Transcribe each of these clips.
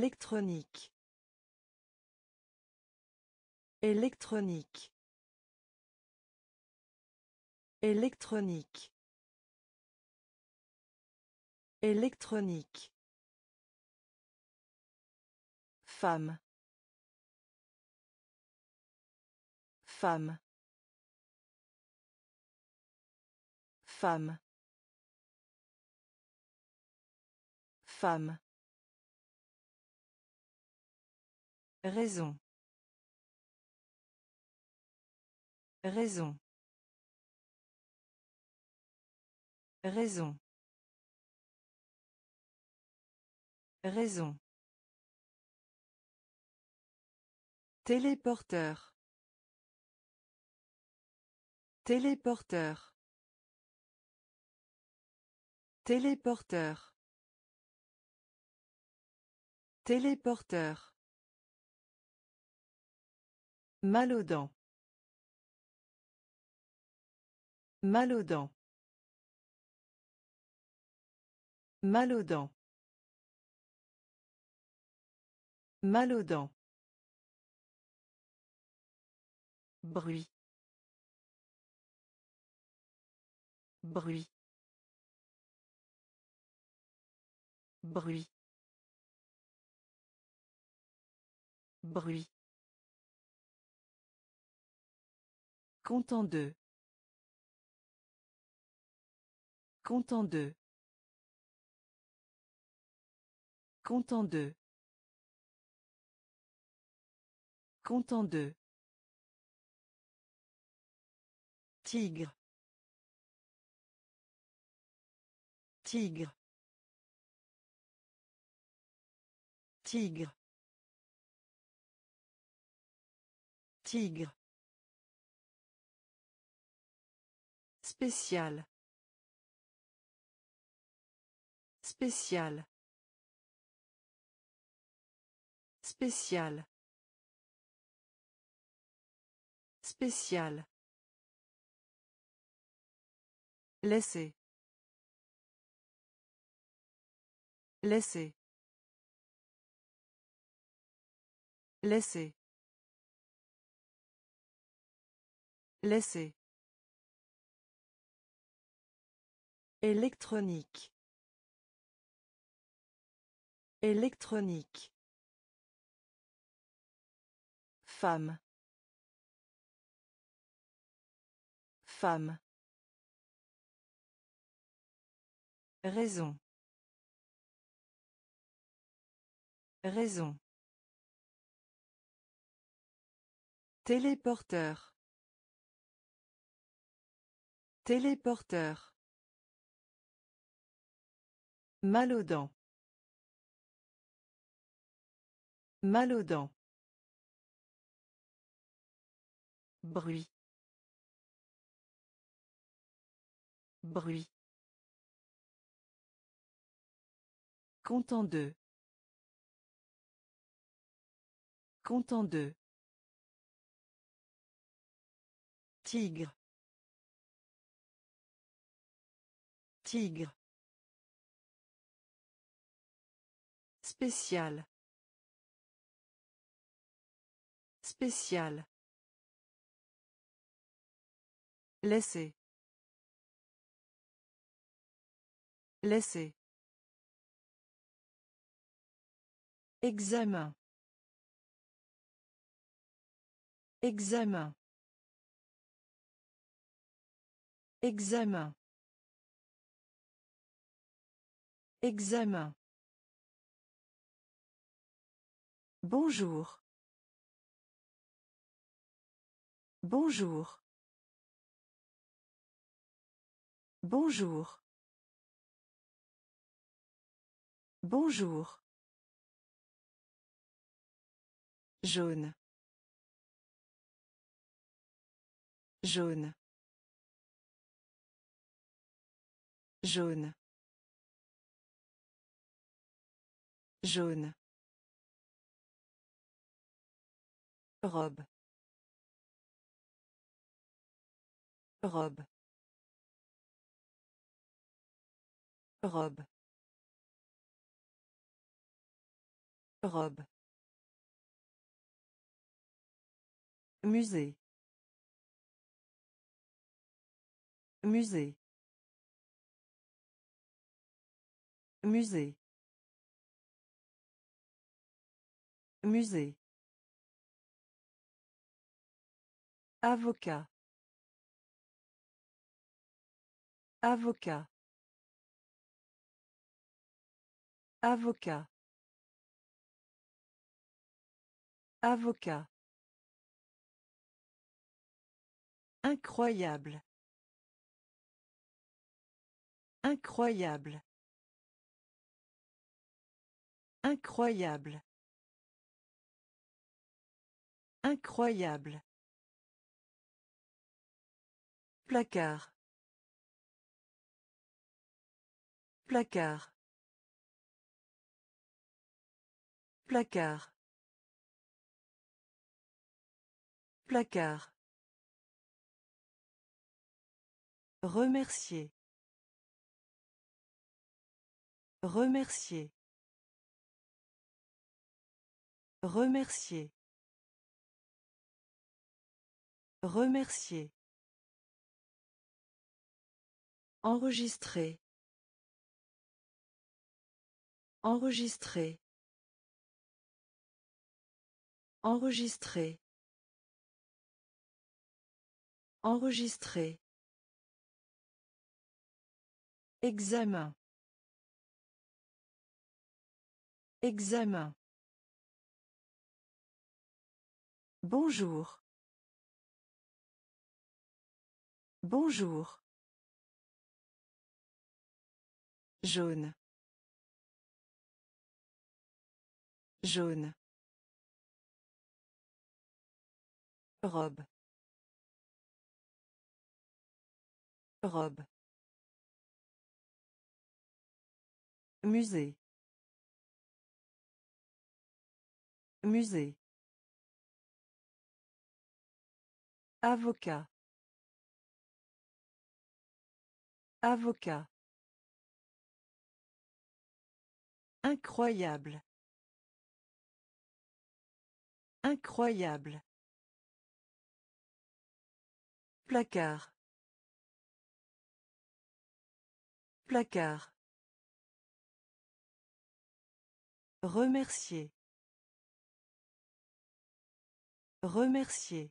Électronique. Électronique. Électronique. Électronique. Femme. Femme. Femme. Femme. Raison. Raison. Raison. Raison. Téléporteur. Téléporteur. Téléporteur. Téléporteur. Mal aux dents. Mal aux dents. Mal aux dents. Mal aux dents. Bruit. Bruit. Bruit. Bruit. Content de. Content de. Content de. Content de. Tigre. Tigre. Tigre. Tigre. Spécial. Spécial. Spécial. Spécial. Laissez. Laissez. Laissez. Laissez. Électronique. Électronique. Femme. Femme. Raison. Raison. Téléporteur. Téléporteur. Mal aux dents. Mal aux dents. Bruit. Bruit. Content de. Content de. Tigre. Tigre. Spécial. Spécial. Laissez. Laissez. Examen. Examen. Examen. Examen. Bonjour. Bonjour. Bonjour. Bonjour. Jaune. Jaune. Jaune. Jaune. Robe. Robe. Robe. Robe. Musée. Musée. Musée. Musée. Avocat. Avocat. Avocat. Avocat. Incroyable. Incroyable. Incroyable. Incroyable. Placard. Placard. Placard. Placard. Remercier. Remercier. Remercier. Remercier. Enregistrer. Enregistrer. Enregistrer. Enregistrer. Examen. Examen. Bonjour. Bonjour. Jaune. Jaune. Robe. Robe. Musée. Musée. Avocat. Avocat. Incroyable. Incroyable. Placard. Placard. Remercier. Remercier.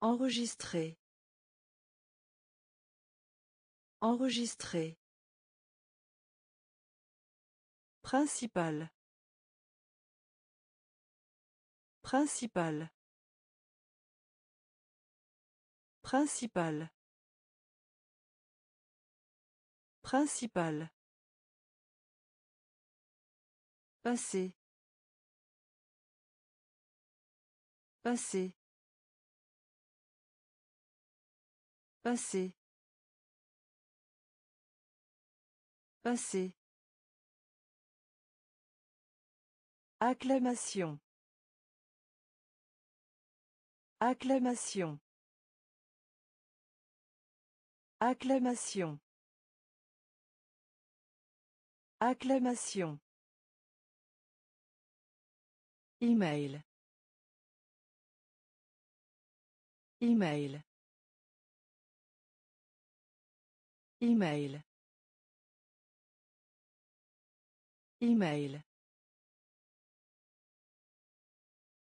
Enregistrer. Enregistrer. Principal. Principal. Principal. Principal. Passé. Passé. Passé. Passé. Acclamation. Acclamation. Acclamation. Acclamation. Email. Email. Email. Email.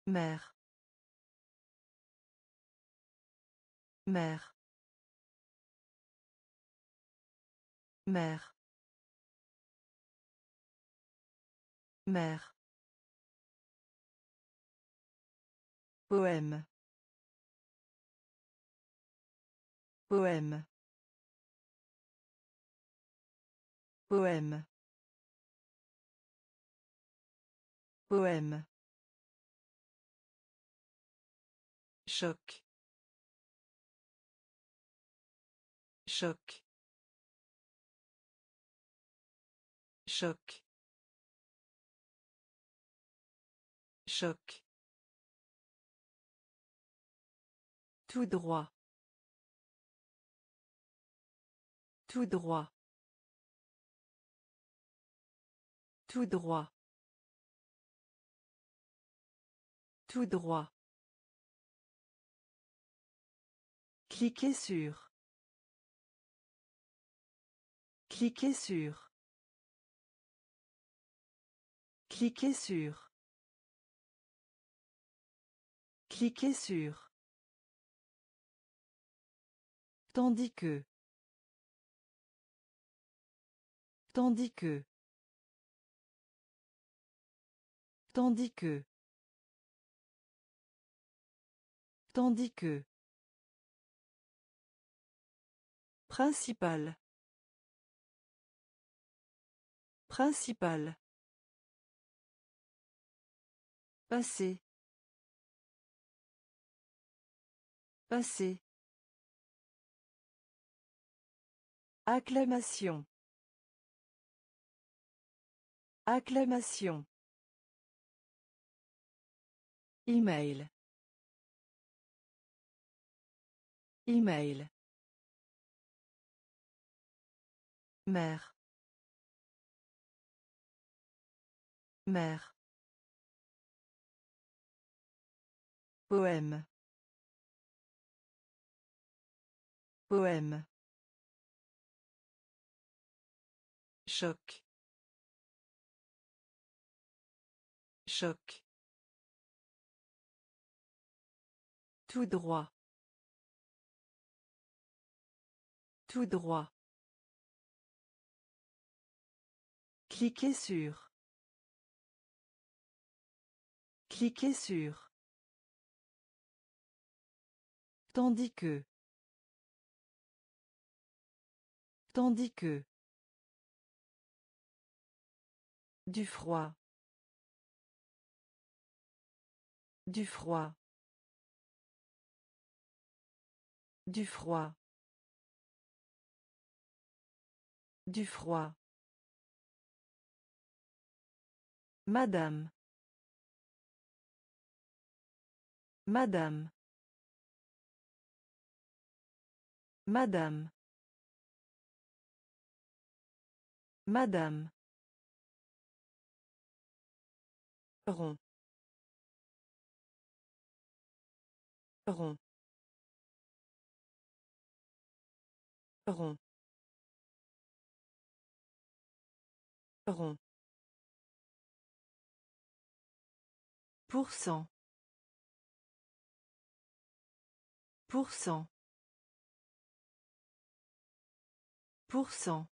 Mère. Mère. Mère. Mère. Poème. Poème. Poème. Poème. Choc. Choc. Choc. Choc. Tout droit. Tout droit. Tout droit. Tout droit. Cliquez sur. Cliquez sur. Cliquez sur. Cliquez sur. Tandis que. Tandis que. Tandis que. Tandis que. Principal. Principal. Passé. Passé. Acclamation. Acclamation. Email. Email. Mère. Mère. Poème. Poème. Choc. Choc. Tout droit. Tout droit. Cliquez sur. Cliquez sur. Tandis que. Tandis que. Du froid. Du froid. Du froid. Du froid. Madame. Madame. Madame. Madame. rond rond rond rond Pour cent. Pour cent. Pour cent.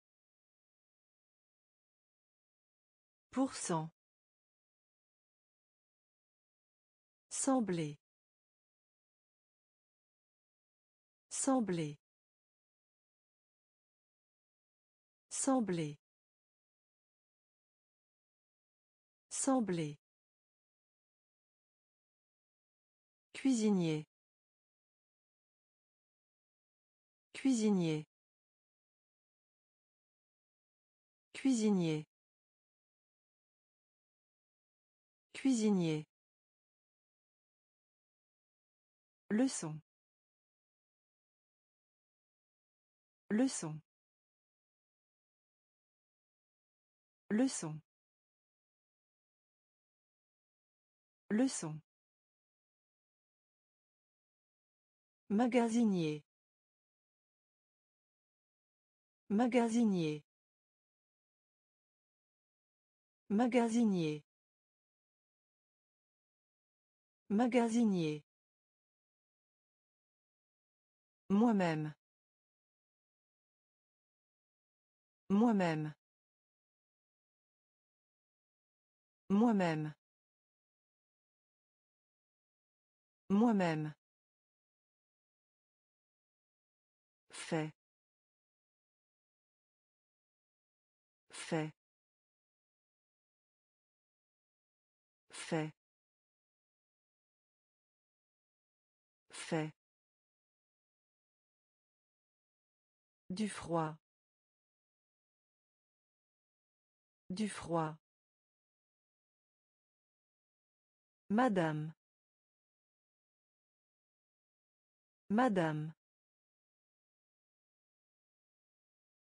Pour cent. Sembler. Sembler. Sembler. Sembler. Cuisinier. Cuisinier. Cuisinier. Cuisinier. Leçon. Leçon. Leçon. Leçon. Magasinier. Magasinier. Magasinier. Magasinier. Moi-même. Moi-même. Moi-même. Moi-même. Fait. Fait. Fait. Fait. Du froid. Du froid. Madame. Madame.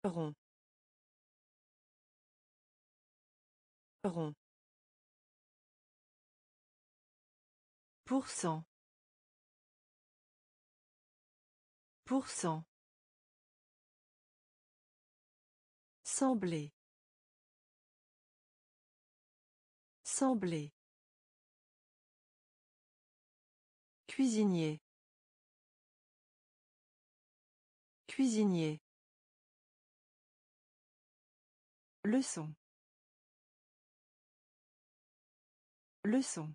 Rond Rond. Pour cent. Pour cent. Sembler. Sembler. Cuisinier. Cuisinier. Leçon. Leçon.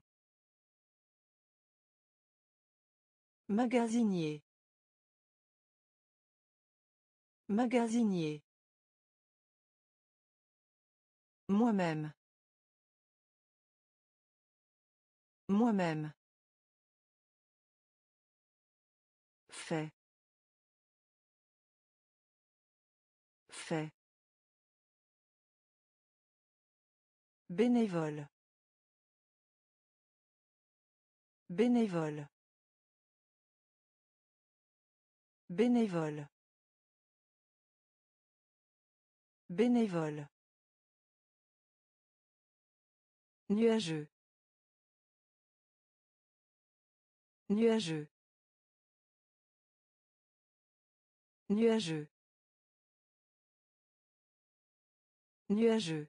Magasinier. Magasinier. Moi-même. Moi-même. Fait. Fait. Bénévole. Bénévole. Bénévole. Bénévole. Nuageux. Nuageux. Nuageux. Nuageux.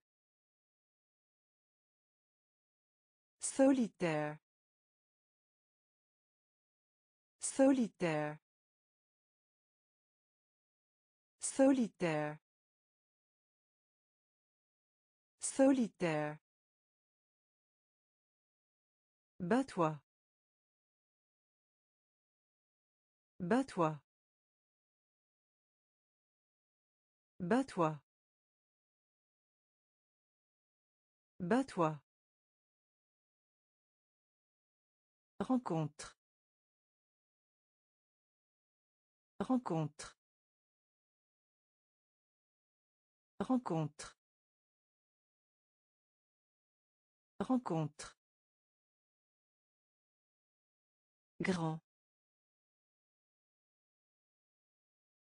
Solitaire. Solitaire. Solitaire. Solitaire. Bats-toi. Bats-toi. Bats-toi. Bats-toi. Rencontre. Rencontre. Rencontre. Rencontre. Grand.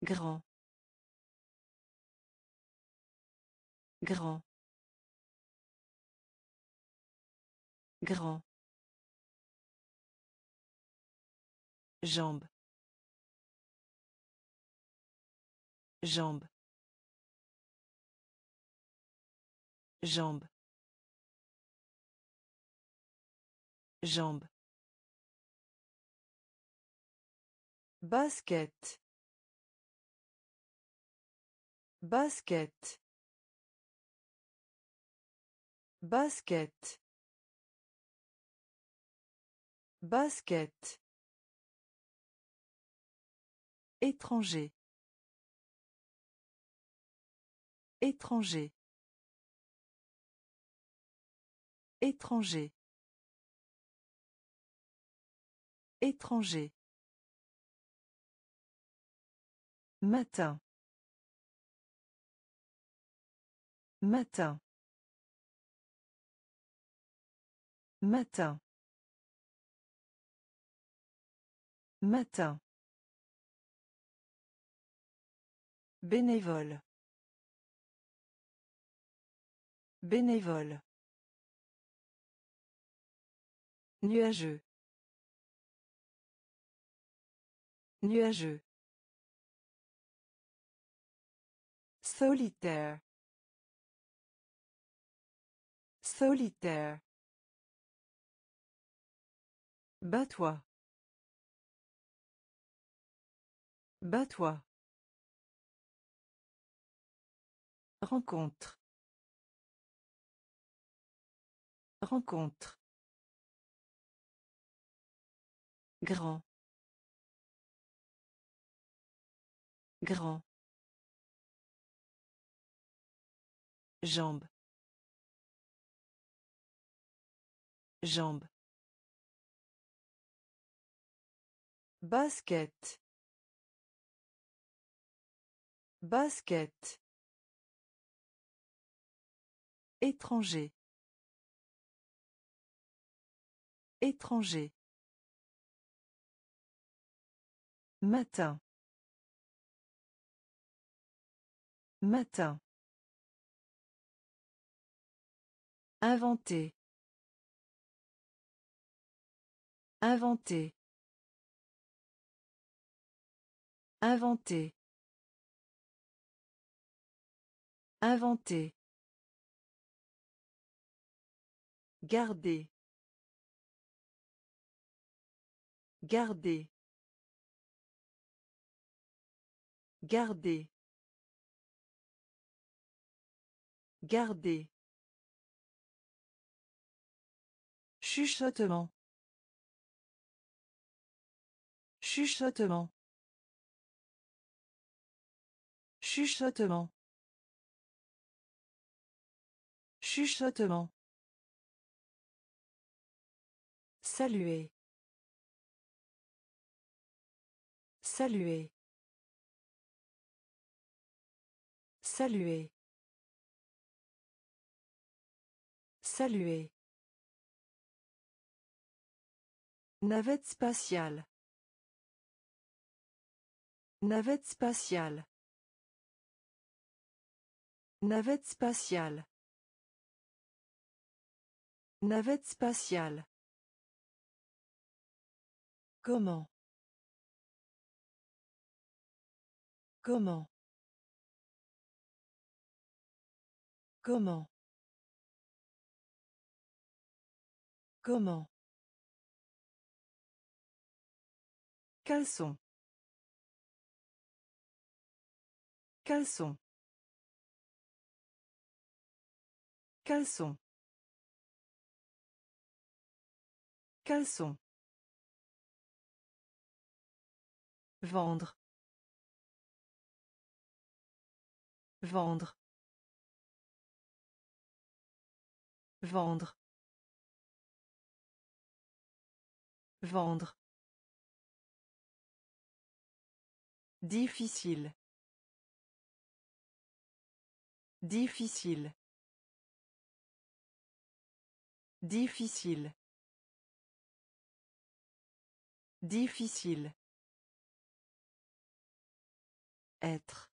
Grand. Grand. Grand. Jambe. Jambe. Jambe. Jambe. Basket. Basket. Basket. Basket. Étranger. Étranger. Étranger. Étranger. Matin. Matin. Matin. Matin. Bénévole. Bénévole. Nuageux. Nuageux. Solitaire. Solitaire. Bats-toi. Bats-toi. Rencontre. Rencontre. Grand. Grand. Jambe. Jambe. Basket. Basket. Étranger. Étranger. Matin. Matin. Inventer. Inventer. Inventer. Inventer. Garder. Garder. Garder. Garder. Chuchotement. Chuchotement. Chuchotement. Chuchotement. Saluer. Saluer. Saluer. Saluer. Navette spatiale. Navette spatiale. Navette spatiale. Navette spatiale. Comment? Comment? Comment? Comment? Caleçon. Caleçon. Caleçon. Caleçon. Vendre. Vendre. Vendre. Vendre. Difficile. Difficile. Difficile. Difficile. Être.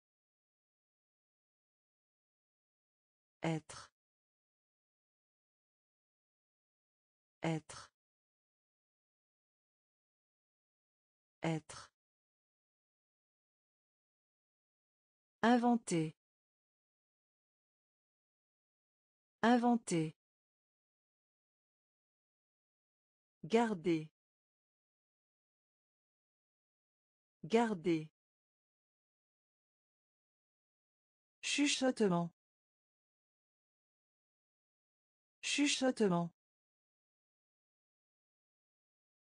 Être. Être. Être. Inventer. Inventer. Garder. Garder. Chuchotement. Chuchotement.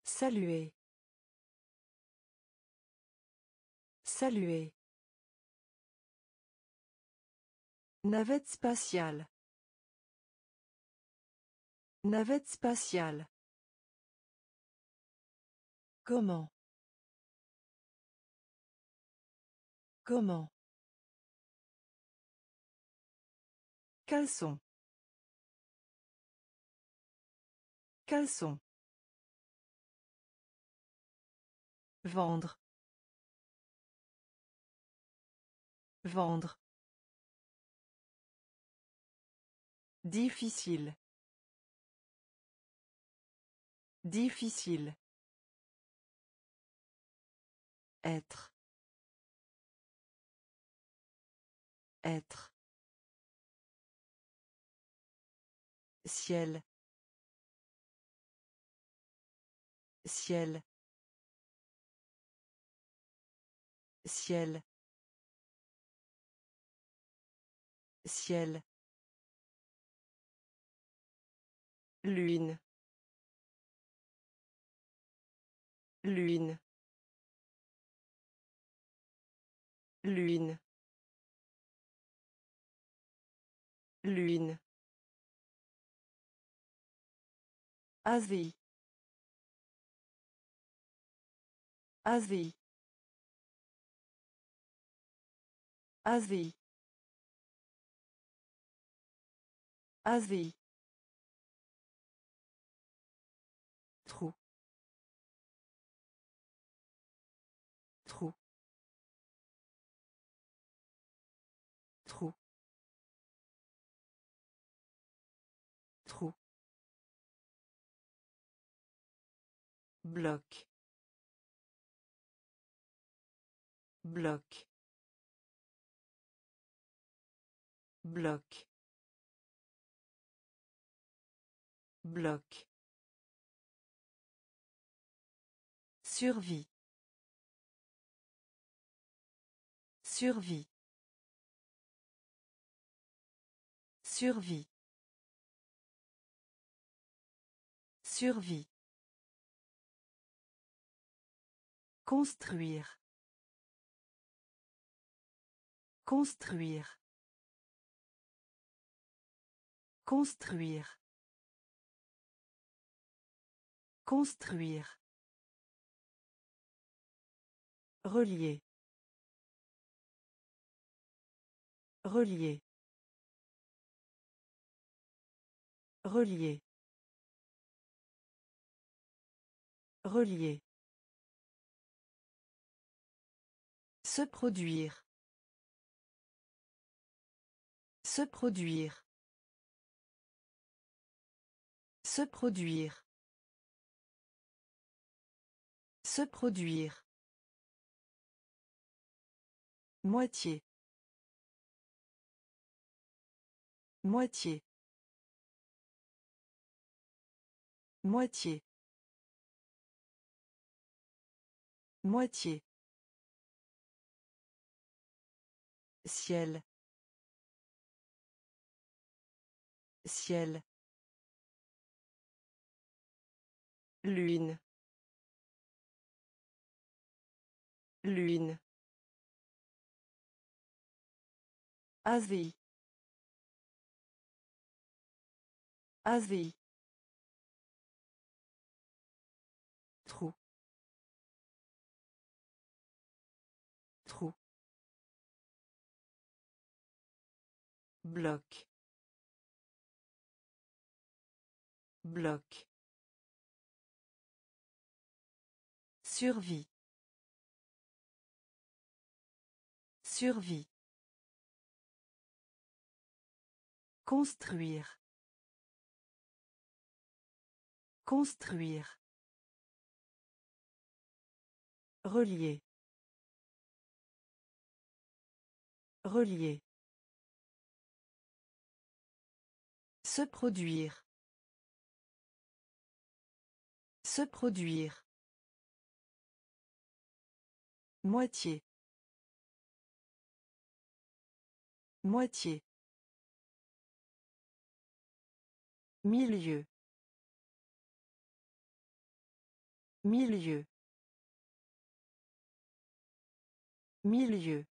Saluer. Saluer. Navette spatiale. Navette spatiale. Comment? Comment? Caleçon. Caleçon. Vendre. Vendre. Difficile. Difficile. Être. Être. Ciel. Ciel. Ciel. Ciel. Lune. Lune. Lune. Lune. Asie. Asie. Asie. Asie. Bloc bloc bloc bloc Survie. Survie. Survie. Survie. Construire. Construire. Construire. Construire. Relier. Relier. Relier. Relier. Se produire. Se produire. Se produire. Se produire. Moitié. Moitié. Moitié. Moitié. Ciel. Ciel. Lune. Lune. Asie. Asie. Bloc. Bloc. Survie. Survie. Construire. Construire. Relier. Relier. Se produire. Se produire. Moitié. Moitié. Milieu. Milieu. Milieu.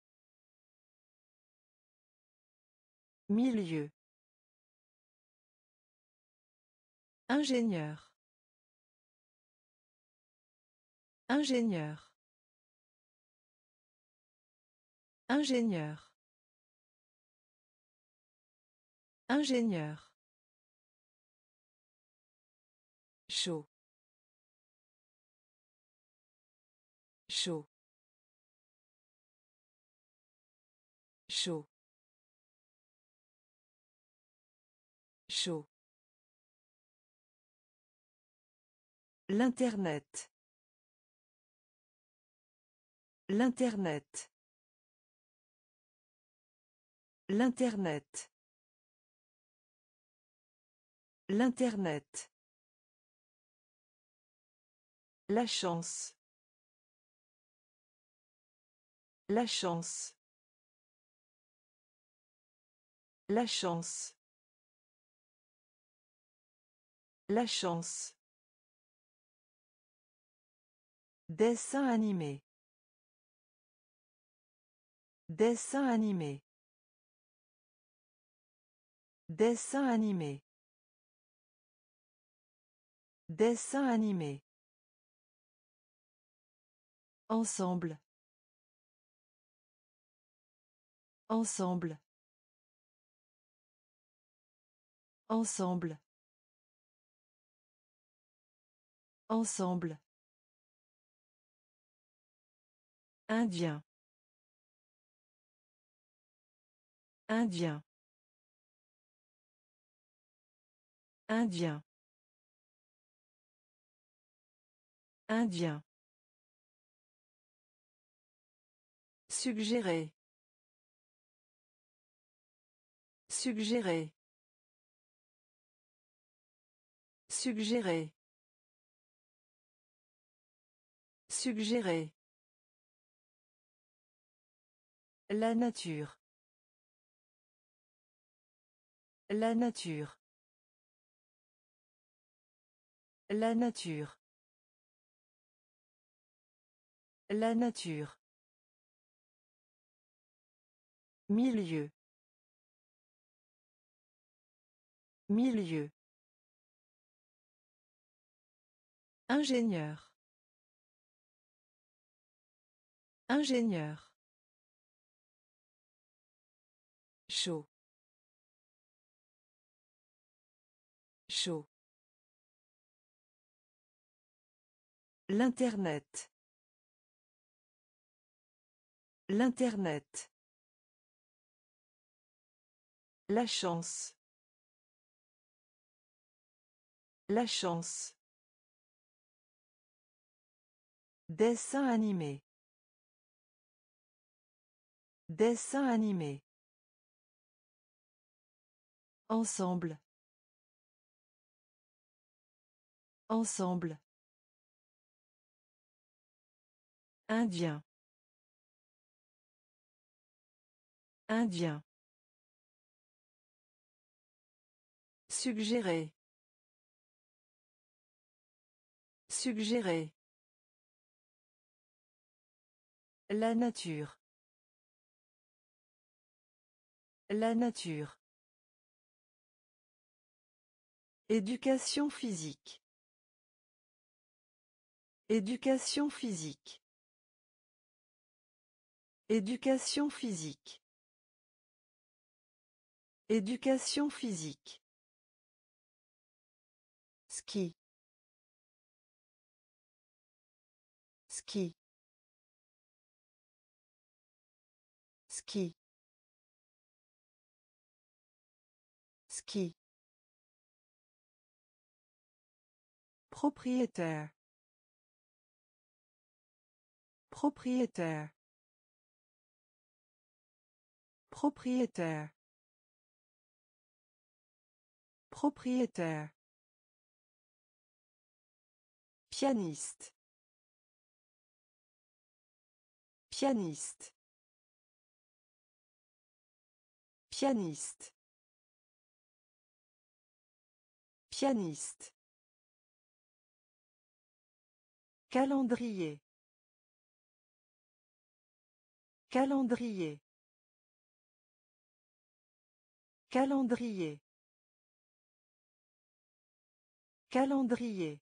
Milieu. Ingénieur. Ingénieur. Ingénieur. Ingénieur. chaud chaud chaud chaud L'Internet. L'Internet. L'Internet. L'Internet. La chance. La chance. La chance. La chance. Dessin animé. Dessin animé. Dessin animé. Dessin animé. Ensemble. Ensemble. Ensemble. Ensemble. Indien. Indien. Indien. Indien. Suggérer. Suggérer. Suggérer. Suggérer. La nature. La nature. La nature. La nature. Milieu. Milieu. Ingénieur. Ingénieur. Chaud. Chaud. L'Internet. L'Internet. La chance. La chance. Dessin animé. Dessin animé. Ensemble. Ensemble. Indien. Indien. Suggérer. Suggérer. La nature. La nature. Éducation physique. Éducation physique. Éducation physique. Éducation physique. Ski. Ski. Ski. Ski. Propriétaire. Propriétaire. Propriétaire. Propriétaire. Pianiste. Pianiste. Pianiste. Pianiste. Calendrier. Calendrier. Calendrier. Calendrier.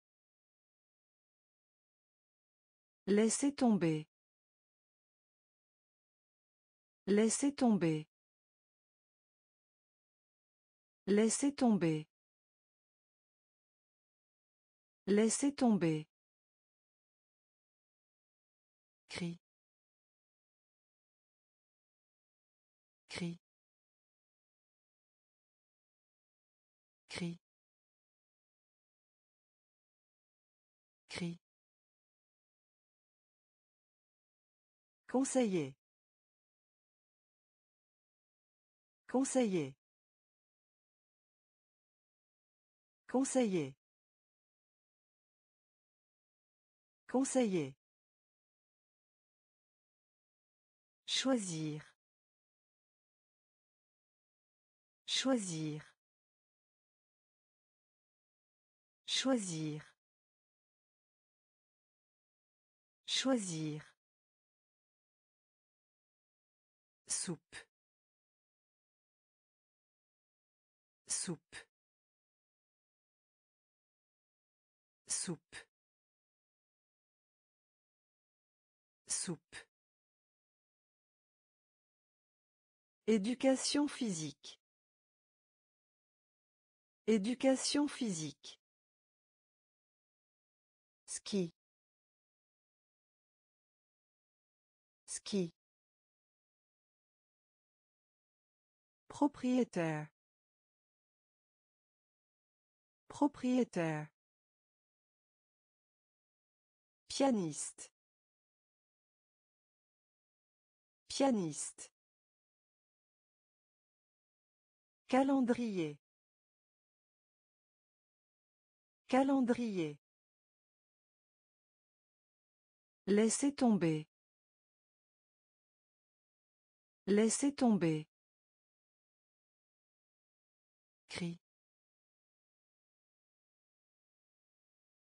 Laissez tomber. Laissez tomber. Laissez tomber. Laissez tomber. Cri. Cri. Cri. Cri. Conseiller. Conseiller. Conseiller. Conseiller. Choisir. Choisir. Choisir. Choisir. Soupe. Soupe. Soupe. Soupe. Éducation physique. Éducation physique. Ski. Ski. Propriétaire. Propriétaire. Pianiste. Pianiste. Calendrier. Calendrier. Laissez tomber. Laissez tomber. Cri.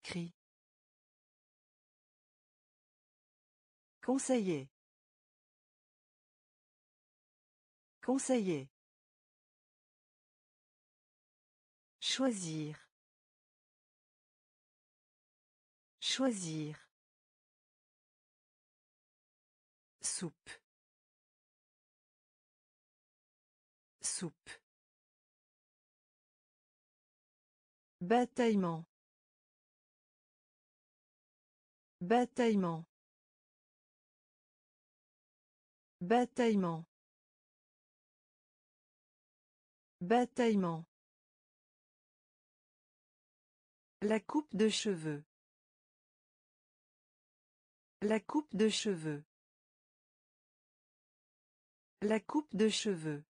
Cri. Conseiller. Conseiller. Choisir. Choisir. Soupe. Soupe. Bataillement. Bataillement. Bataillement. Bataillement. La coupe de cheveux. La coupe de cheveux. La coupe de cheveux.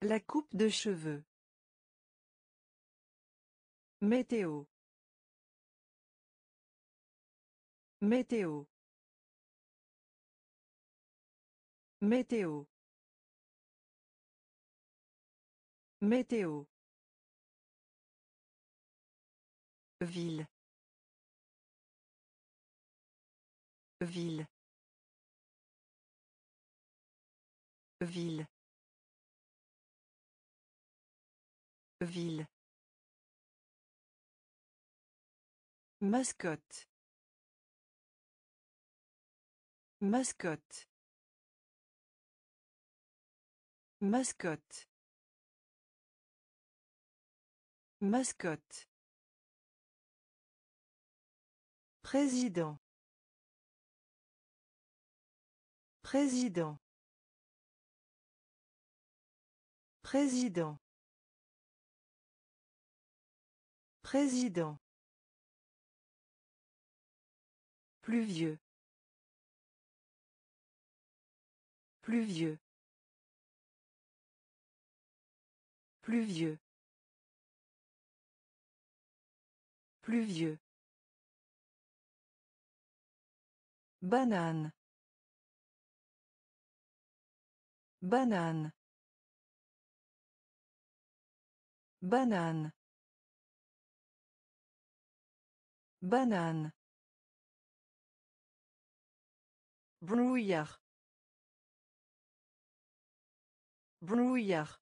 La coupe de cheveux. Météo. Météo. Météo. Météo. Ville. Ville. Ville. Ville. Mascotte. Mascotte. Mascotte. Mascotte. Président. Président. Président. Président. Pluvieux. Pluvieux. Pluvieux. Pluvieux. Banane. Banane. Banane. Banane. Brouillard. Brouillard.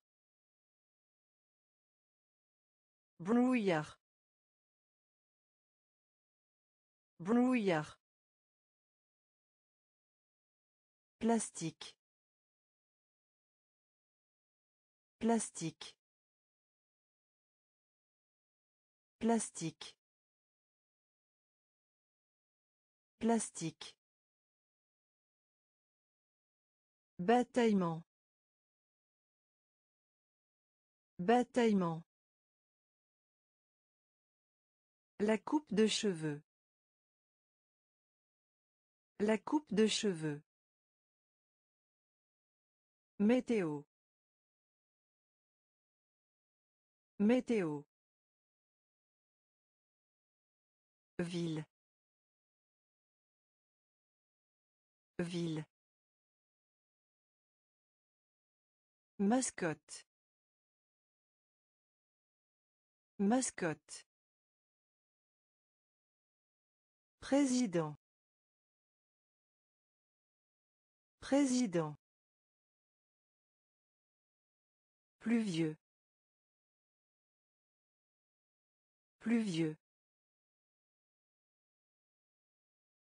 Brouillard. Brouillard. Plastique. Plastique. Plastique. Plastique. Bataillement. Bataillement. La coupe de cheveux. La coupe de cheveux. Météo. Météo. Ville. Ville. Mascotte. Mascotte. Président. Président. Pluvieux. Pluvieux.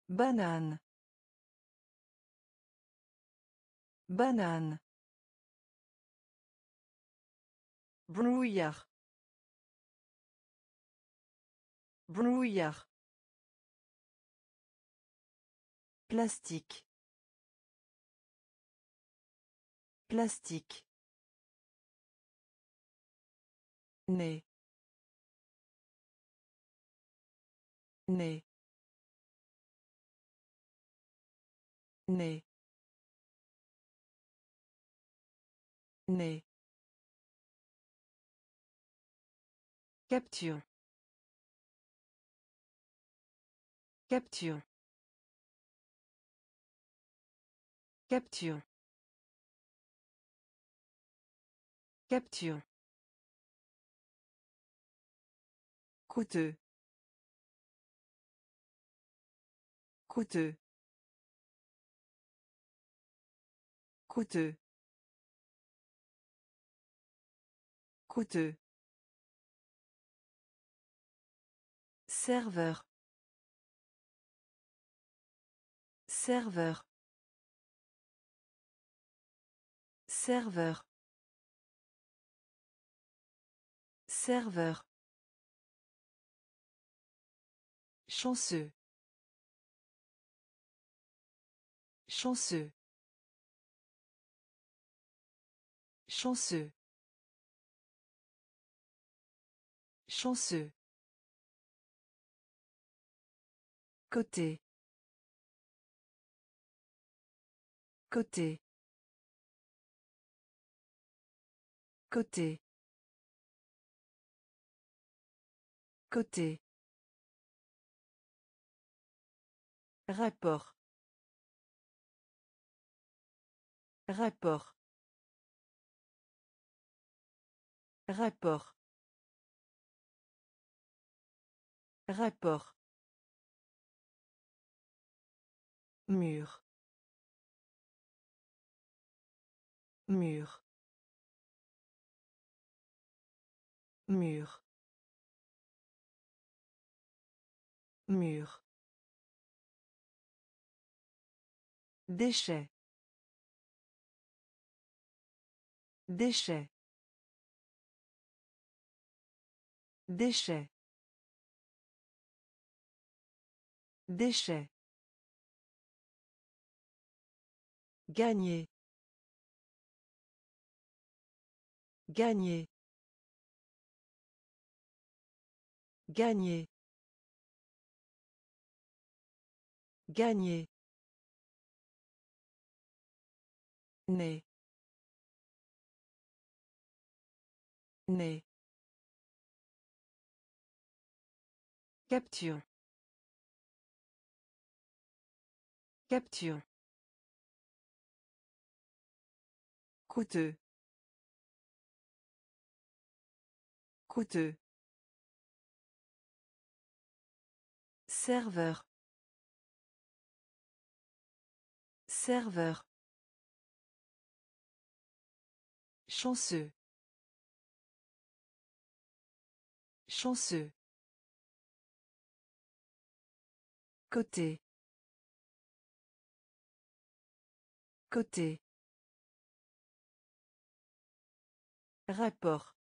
Banane. Banane. Brouillard. Brouillard. Plastique. Plastique. Né. Né. Né. Né. Capture. Capture. Capture. Capture. Coûteux. Coûteux. Coûteux. Coûteux. Serveur. Serveur. Serveur. Serveur. Chanceux. Chanceux. Chanceux. Chanceux. Côté. Côté. Côté. Côté. Rapport. Rapport. Rapport. Rapport. Mur. Mur. Mur. Mur. Déchets. Déchets. Déchets. Déchets. Gagner. Gagner. Gagner. Gagner. Né. Né. Capture. Capture. Coûteux. Coûteux. Serveur. Serveur. Chanceux. Chanceux. Côté. Côté. Rapport.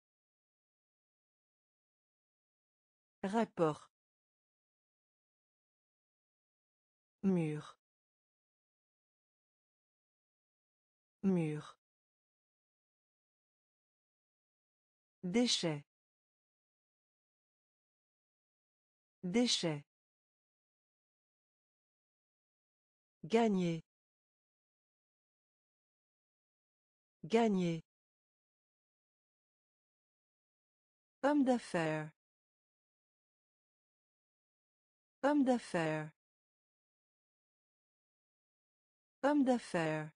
Rapport. Mur. Mur. Déchets. Déchets. Gagner. Gagner. Homme d'affaires. Homme d'affaires. Homme d'affaires.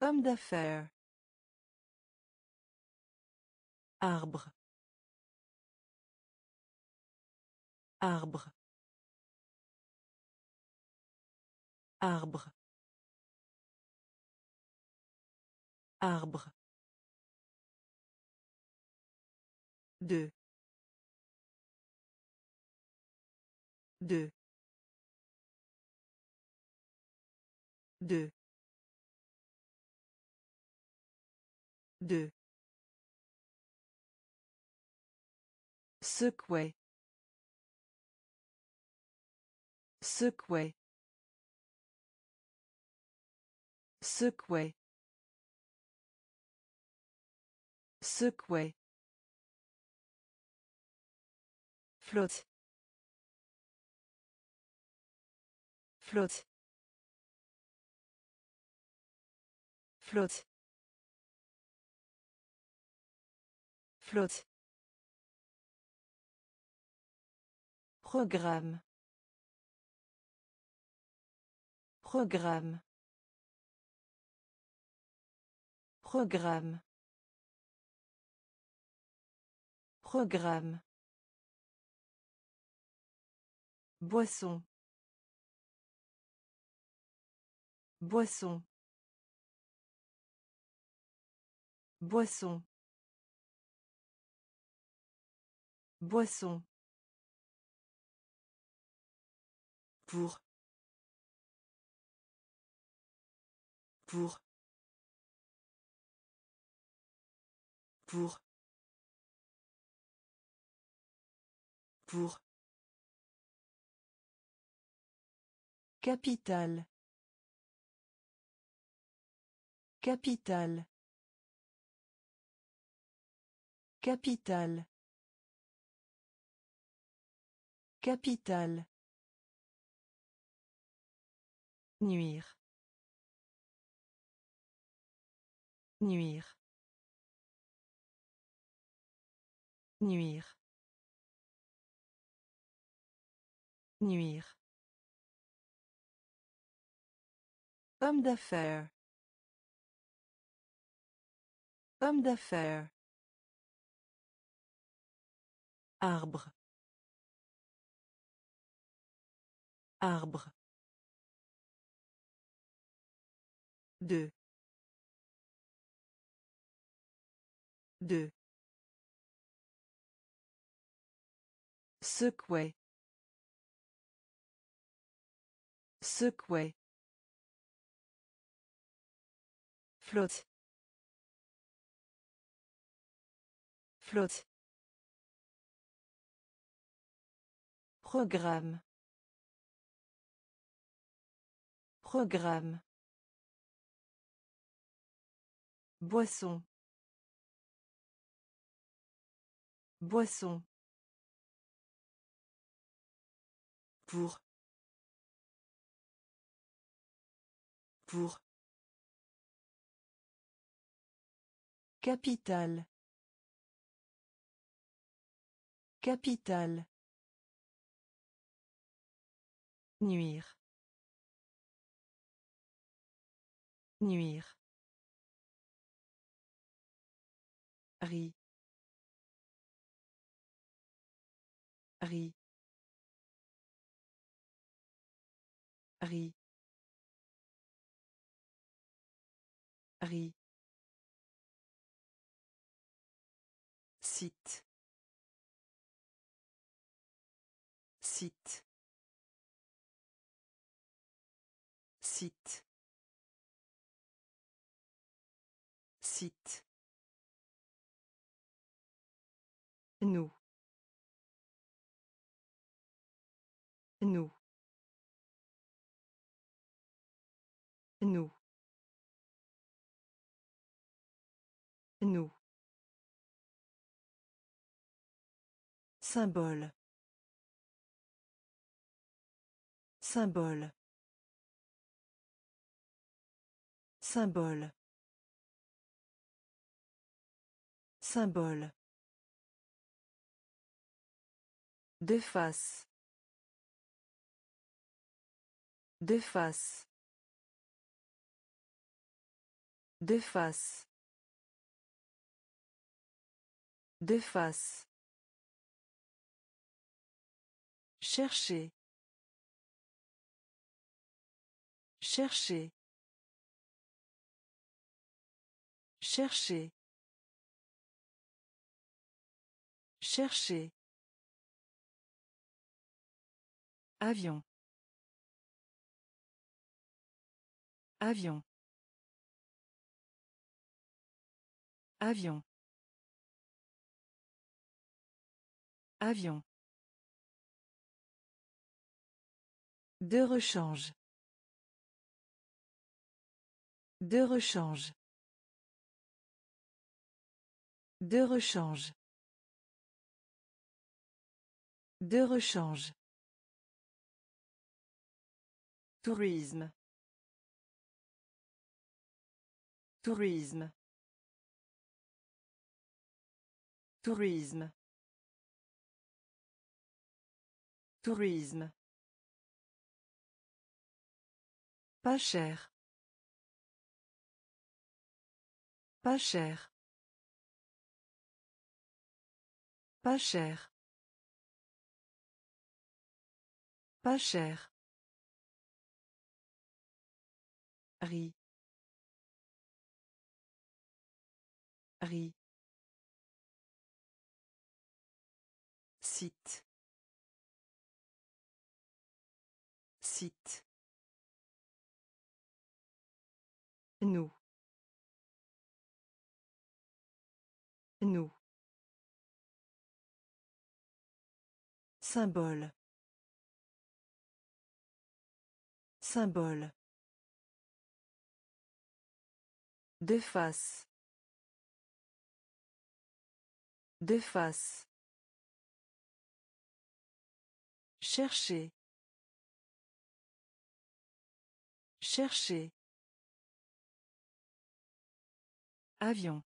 Homme d'affaires. Arbre. Arbre. Arbre. Arbre. Deux. Deux. Deux. Deux. Secouer. Secouer. Secouer. Secouer. flotte flotte flotte flotte Programme. Programme. Programme. Programme. Boisson. Boisson. Boisson. Boisson. Pour. Pour. Pour. Pour. Capital. Capital. Capital. Capital. Nuire. Nuire. Nuire. Nuire. Homme d'affaires. Homme d'affaires. Arbre. Arbre. Deux. Deux. Secouer. Secouer. Flotte. Flotte. Programme. Programme. Boisson. Boisson. Pour. Pour. Capital. Capital. Nuire. Nuire. Riz. Riz. Riz. Site. Site. Nous. Nous. Nous. Nous. Symbole. Symbole. Symbole. Symbole. De face. De face. De face. De face. Chercher. Chercher. Chercher. Chercher. Avion. Avion. Avion. Avion. De rechange. De rechange. De rechange. De rechange. Tourisme. Tourisme. Tourisme. Tourisme. Pas cher. Pas cher. Pas cher. Pas cher. Riz. Riz. Site. Site. Nous. Nous. Symbole. Symbole. De face. De face. Chercher. Chercher. Avion.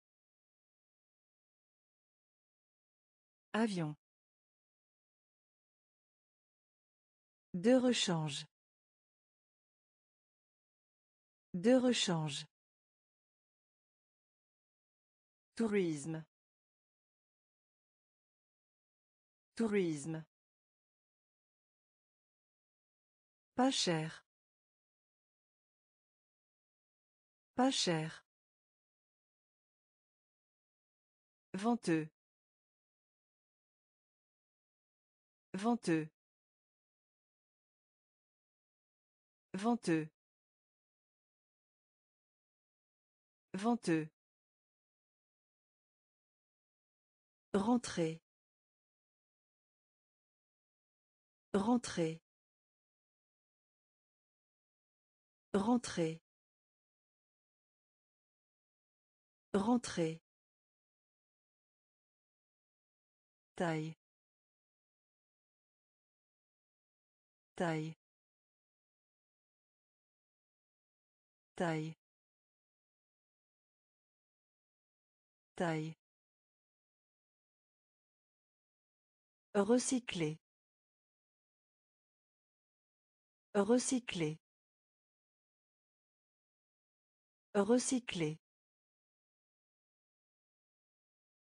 Avion. De rechange. De rechange. Tourisme. Tourisme. Pas cher. Pas cher. Venteux. Venteux. Venteux. Venteux. Rentrer. Rentrer. Rentrer. Rentrer. Taille. Taille. Taille. Taille. Recycler. Recycler. Recycler.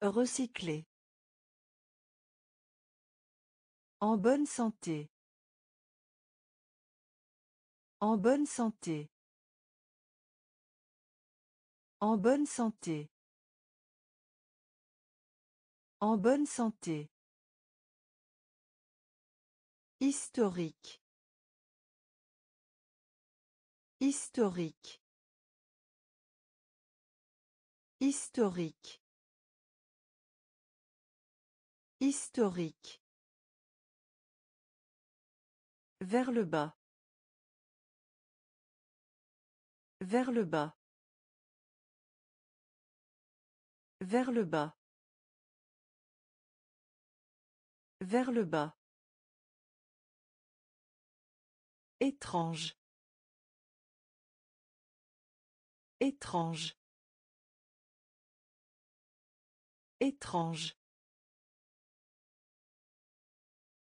Recycler. En bonne santé. En bonne santé. En bonne santé. En bonne santé. Historique. Historique. Historique. Historique. Vers le bas. Vers le bas. Vers le bas. Vers le bas. Étrange. Étrange. Étrange.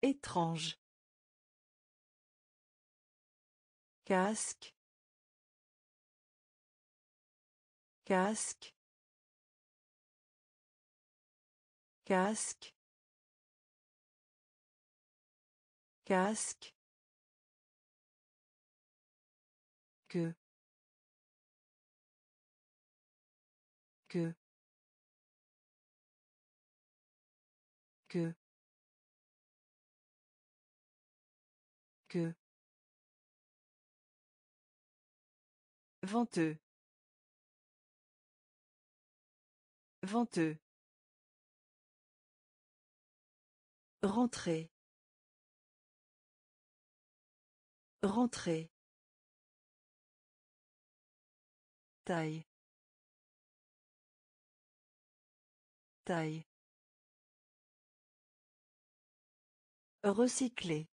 Étrange. Casque. Casque. Casque. Casque. Que que que Venteux. Venteux. Rentrer. Rentrer. Taille. Taille. Recycler.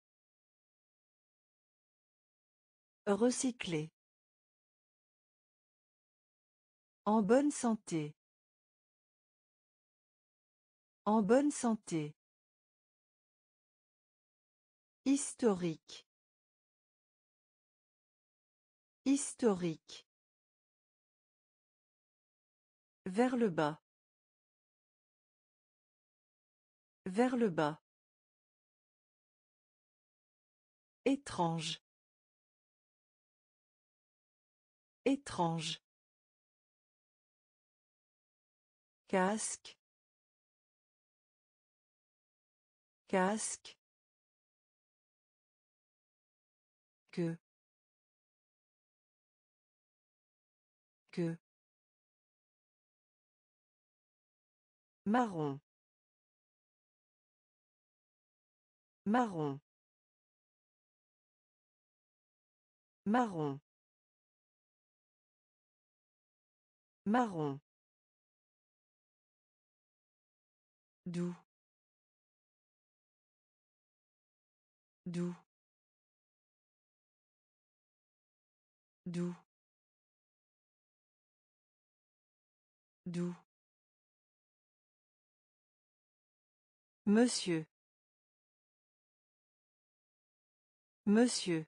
Recycler. En bonne santé. En bonne santé. Historique. Historique. Vers le bas. Vers le bas. Étrange. Étrange. Casque. Casque. que que marron. Marron. Marron. Marron. Doux. Doux. Doux. Doux Monsieur. Monsieur.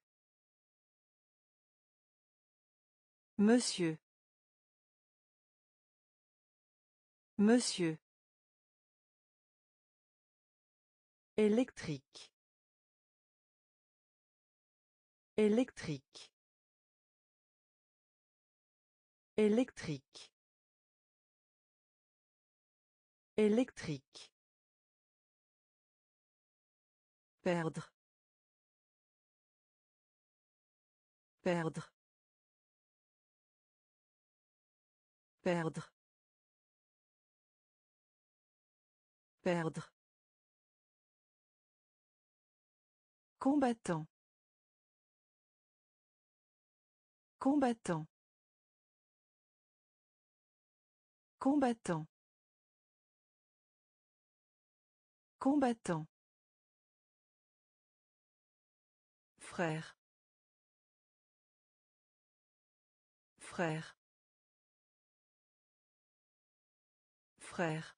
Monsieur. Monsieur. Électrique. Électrique. Électrique. Électrique. Perdre. Perdre. Perdre. Perdre. Combattant. Combattant. Combattant. Combattant. Frère. Frère. Frère.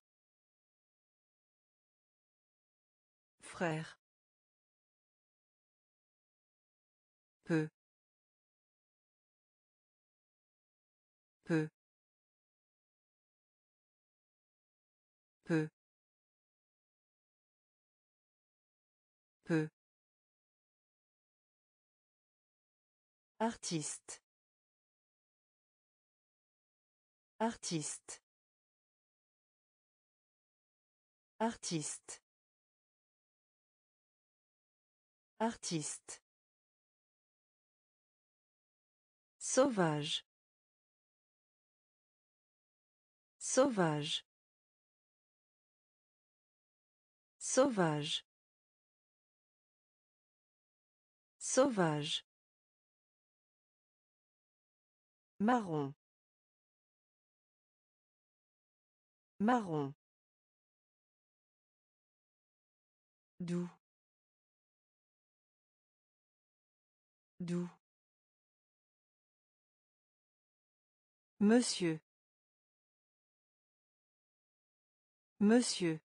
Frère. Artiste. Artiste. Artiste. Artiste. Sauvage. Sauvage. Sauvage. Sauvage. Marron. Marron. Doux. Doux. Monsieur. Monsieur.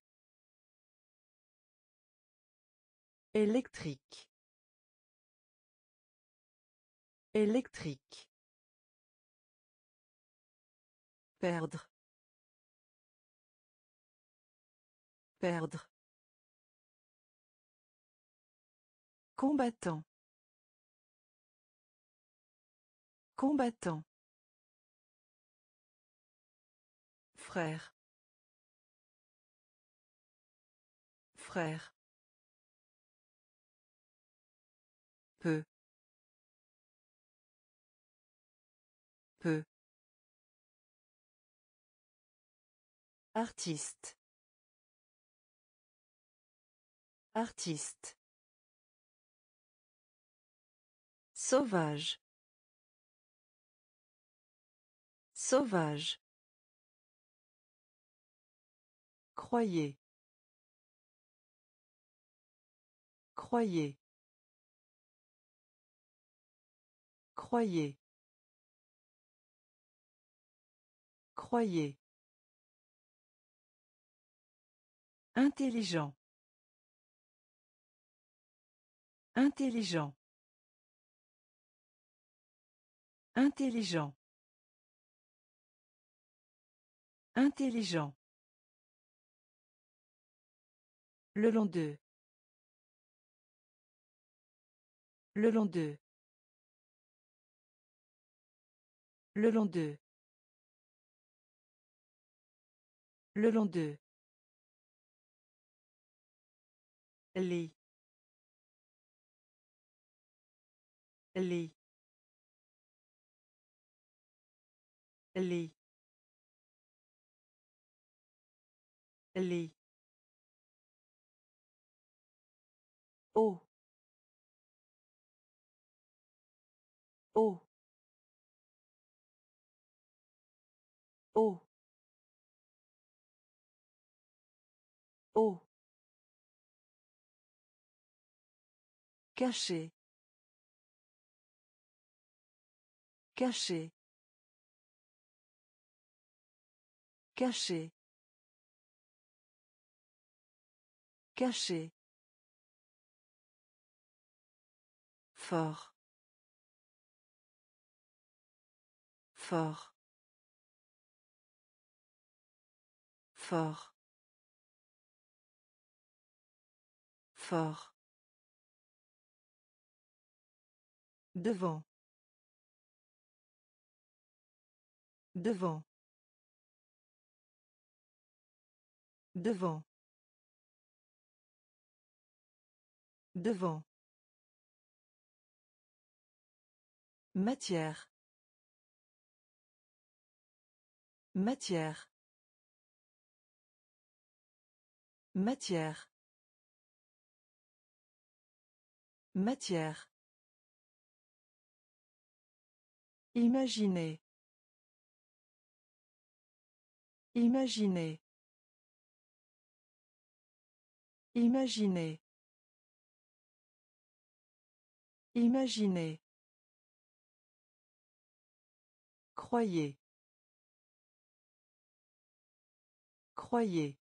Électrique. Électrique. Perdre. Perdre. Combattant. Combattant. Frère. Frère. Artiste. Artiste. Sauvage. Sauvage. Croyez. Croyez. Croyez. Croyez. Intelligent. Intelligent. Intelligent. Intelligent. Le long d'eux. Le long d'eux. Le long d'eux. Le long d'eux. Lit. Lit. Lit. Lit. Oh. Oh. Oh. Oh. Caché. Caché. Caché. Caché. Fort. Fort. Fort. Fort. Devant. Devant. Devant. Devant. Matière. Matière. Matière. Matière. Imaginez. Imaginez. Imaginez. Imaginez. Croyez. Croyez.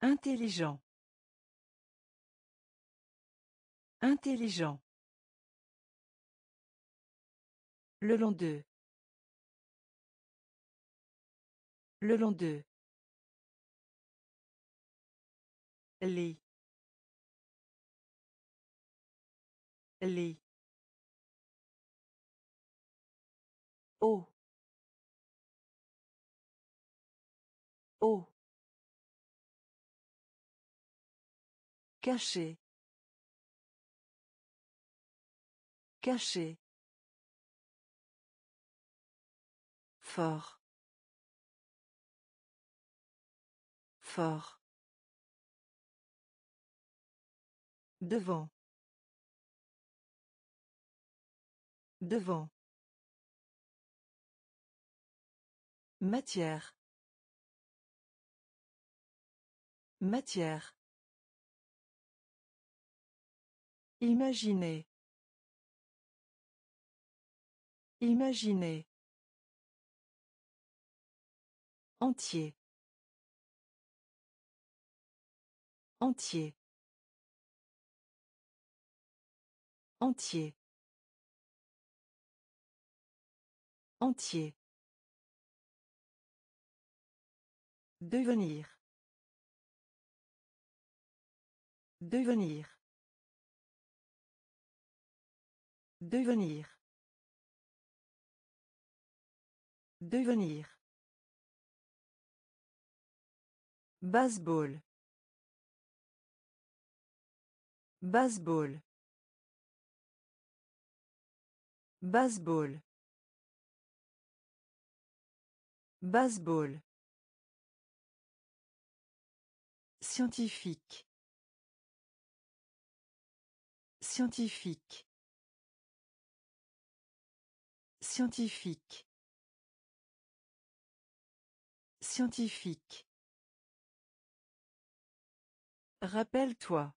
Intelligent. Intelligent. Le long d'eux. Le long d'eux. Lit. Lit. Oh. Oh. Caché. Caché. Fort. Fort. Devant. Devant. Matière. Matière. Imaginez. Imaginez. Entier. Entier. Entier. Entier. Devenir. Devenir. Devenir. Devenir. Baseball. Baseball. Baseball. Baseball. Scientifique. Scientifique. Scientifique. Scientifique. Rappelle-toi.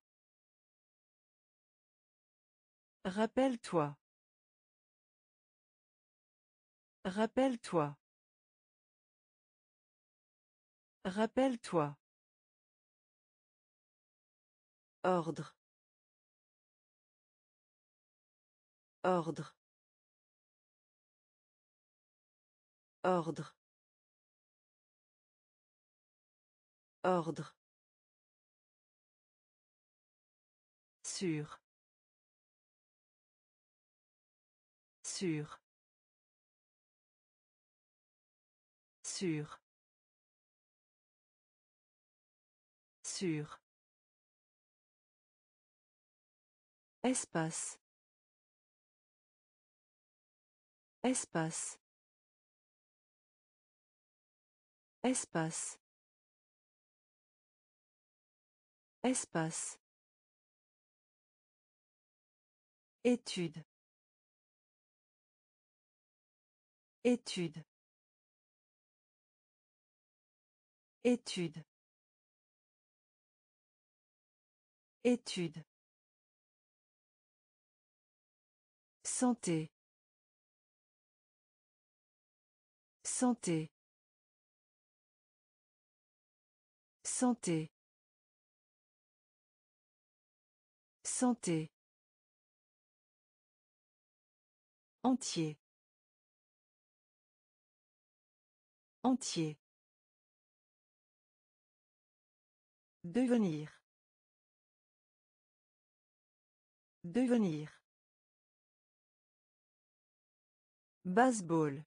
Rappelle-toi. Rappelle-toi. Rappelle-toi. Ordre. Ordre. Ordre. Ordre. Sûr. Sûr. Sûr. Sûr. Espace. Espace. Espace. Espace. Étude. Étude. Étude. Étude. Santé. Santé. Santé. Santé. Entier. Entier. Devenir. Devenir. Baseball.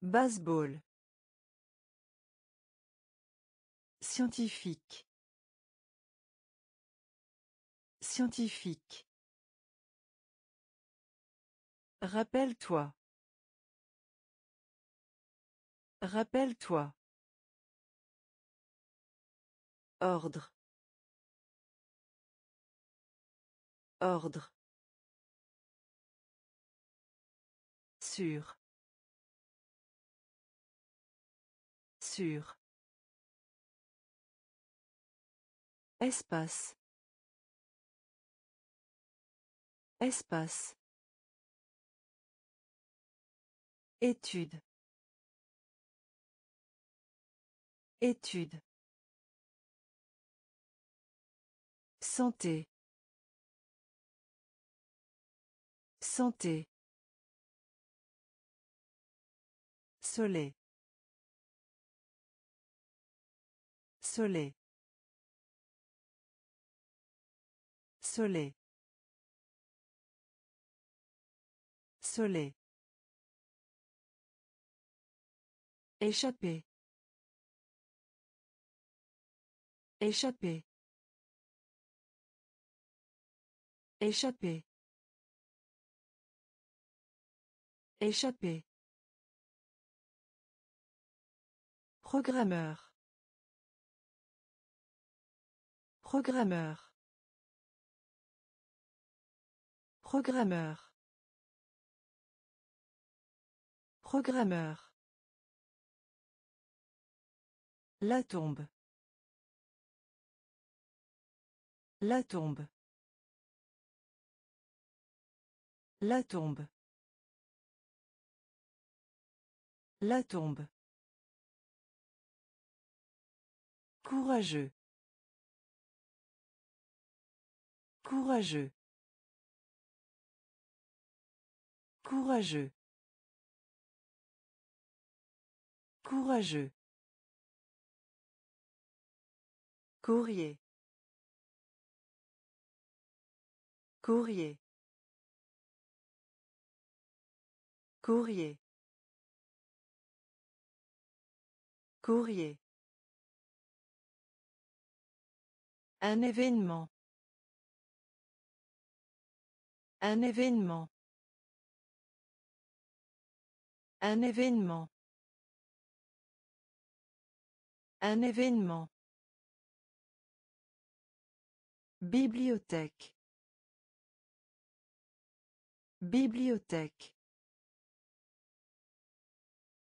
Baseball. Scientifique. Scientifique. Rappelle-toi. Rappelle-toi. Ordre. Ordre. Sûr. Sûr. Espace. Espace. Étude. Étude. Santé. Santé. Soleil. Soleil. Soleil. Soleil. Échapper. Échapper. Échapper. Échapper. Programmeur. Programmeur. Programmeur. Programmeur. La tombe. La tombe. La tombe. La tombe. Courageux. Courageux. Courageux. Courageux. Courrier. Courrier. Courrier. Courrier. Un événement. Un événement. Un événement. Un événement. Bibliothèque. Bibliothèque.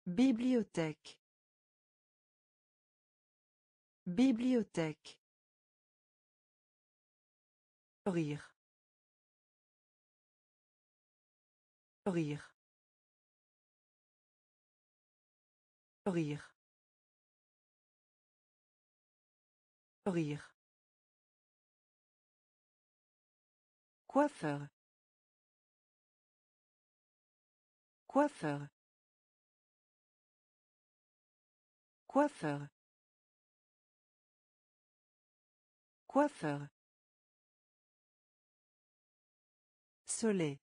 Bibliothèque. Bibliothèque. Rire. Rire. Rire. Rire. Coiffeur. Coiffeur. Coiffeur. Coiffeur. Soleil.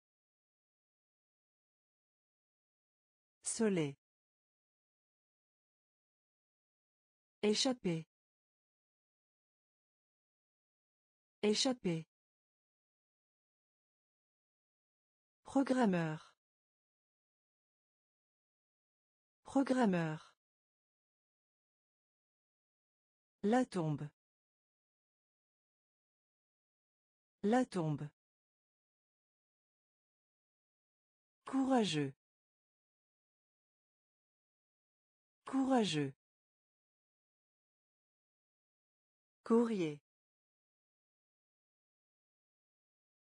Soleil. Échapper. Échapper. Programmeur. Programmeur. La tombe. La tombe. Courageux. Courageux. Courrier.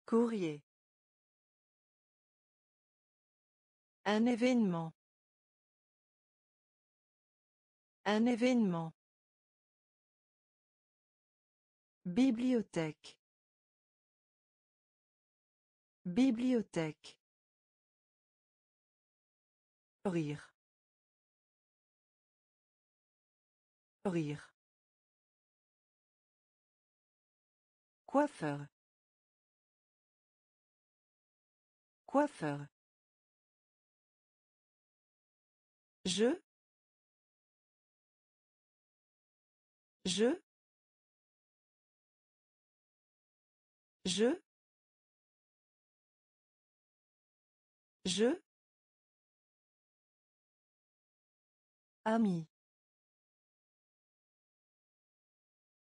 Courrier. Un événement. Un événement. Bibliothèque. Bibliothèque. Rire. Rire. Coiffeur. Coiffeur. Je. Je. Je. Je. Ami.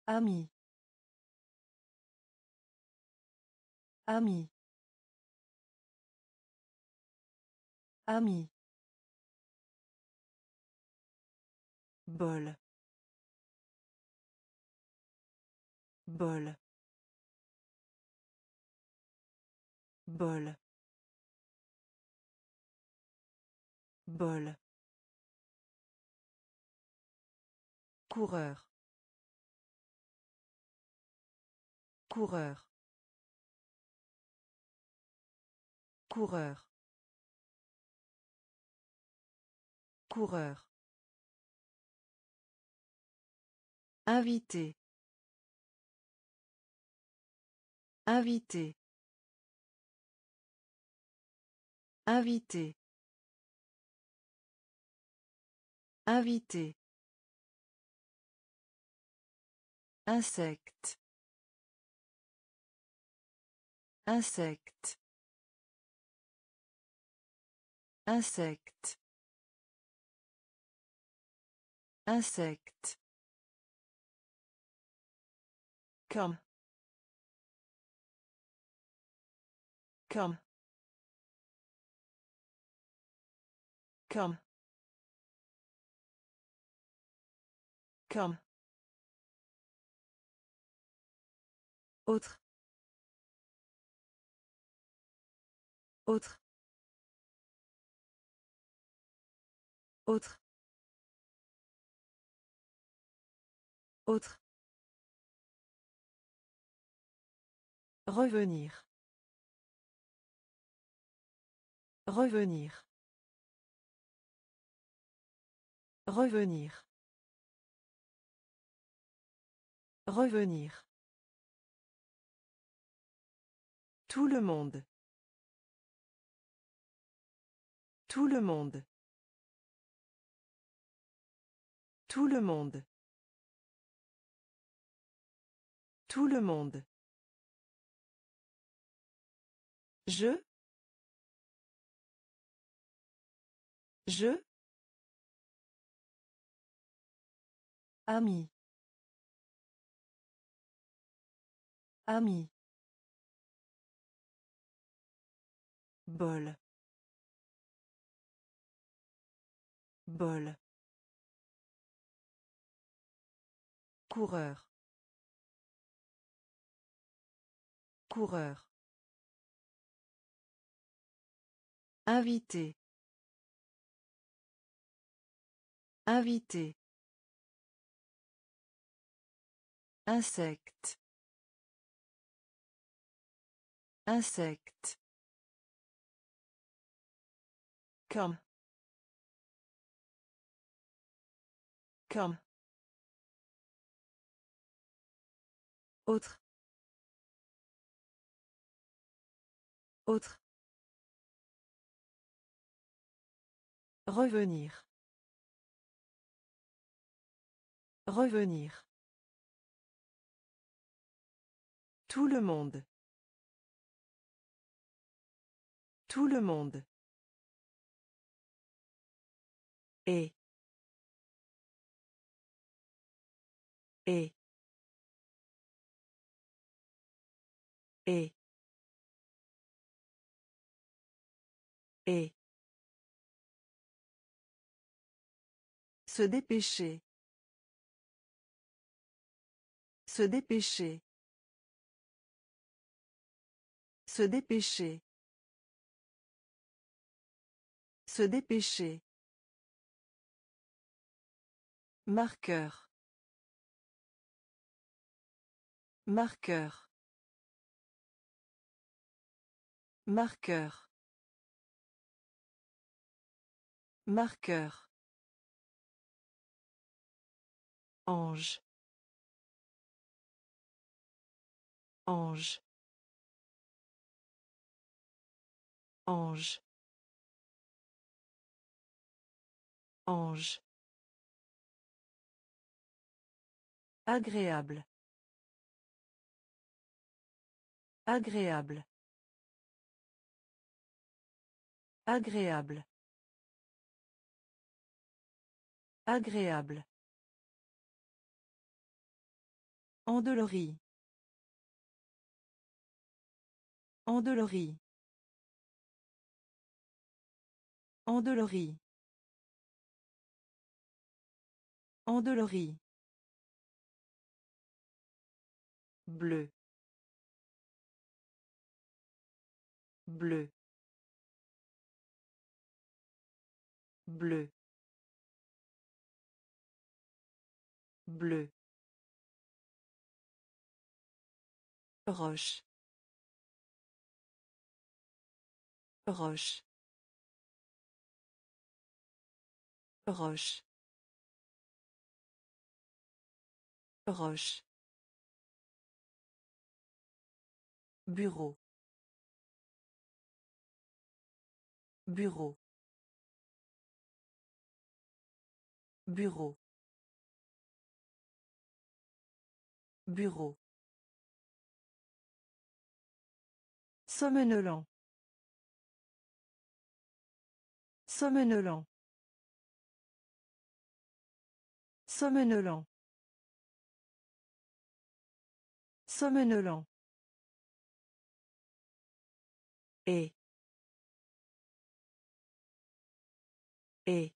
Ami. Ami. Ami. Bol. Bol. Bol. Bol. Coureur. Coureur. Coureur. Coureur. Invité. Invité. Invité. Invité. Insecte. Insecte. Insecte. Insecte. Comme. Comme. Comme. Comme. Autre. Autre. Autre. Autre. Revenir. Revenir. Revenir. Revenir. Tout le monde. Tout le monde. Tout le monde. Tout le monde. Je. Je. Ami. Ami. Bol. Bol. Coureur. Coureur. Invité. Invité. Insecte. Insecte. Comme. Comme. Autre. Autre. Revenir. Revenir. Tout le monde. Tout le monde. Et. Et. Et. Et. Se dépêcher. Se dépêcher. Se dépêcher. Se dépêcher. Marqueur. Marqueur. Marqueur. Marqueur. Ange. Ange. Ange. Ange. Agréable. Agréable. Agréable. Agréable. Endolorie. Endolorie. Endolorie. Endolorie. Bleu. Bleu. Bleu. Bleu. Roche. Roche. Roche. Roche. Bureau. Bureau. Bureau. Bureau. Somnolent. Somnolent. Somnolent. Somnolent. Et. Et.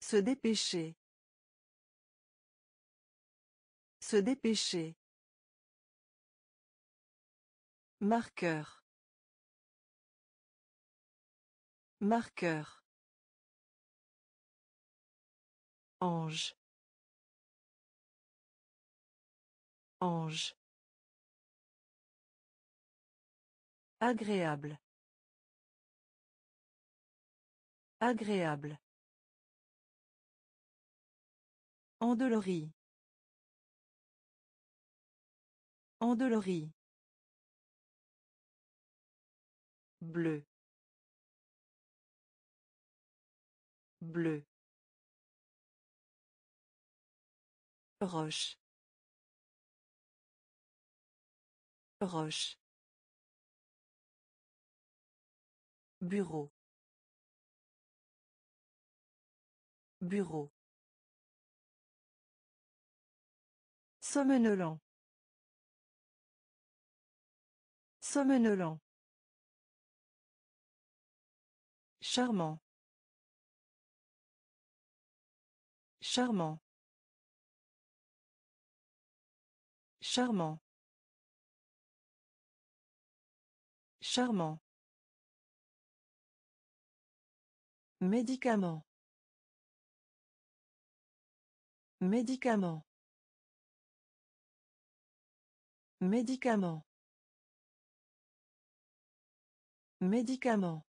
Se dépêcher. Se dépêcher. Marqueur. Marqueur. Ange. Ange. Agréable. Agréable. Endolorie. Endolorie. Bleu. Bleu. Roche. Roche. Bureau. Bureau. Somnolent. Somnolent. Charmant. Charmant. Charmant. Charmant. Médicament. Médicament. Médicament. Médicament.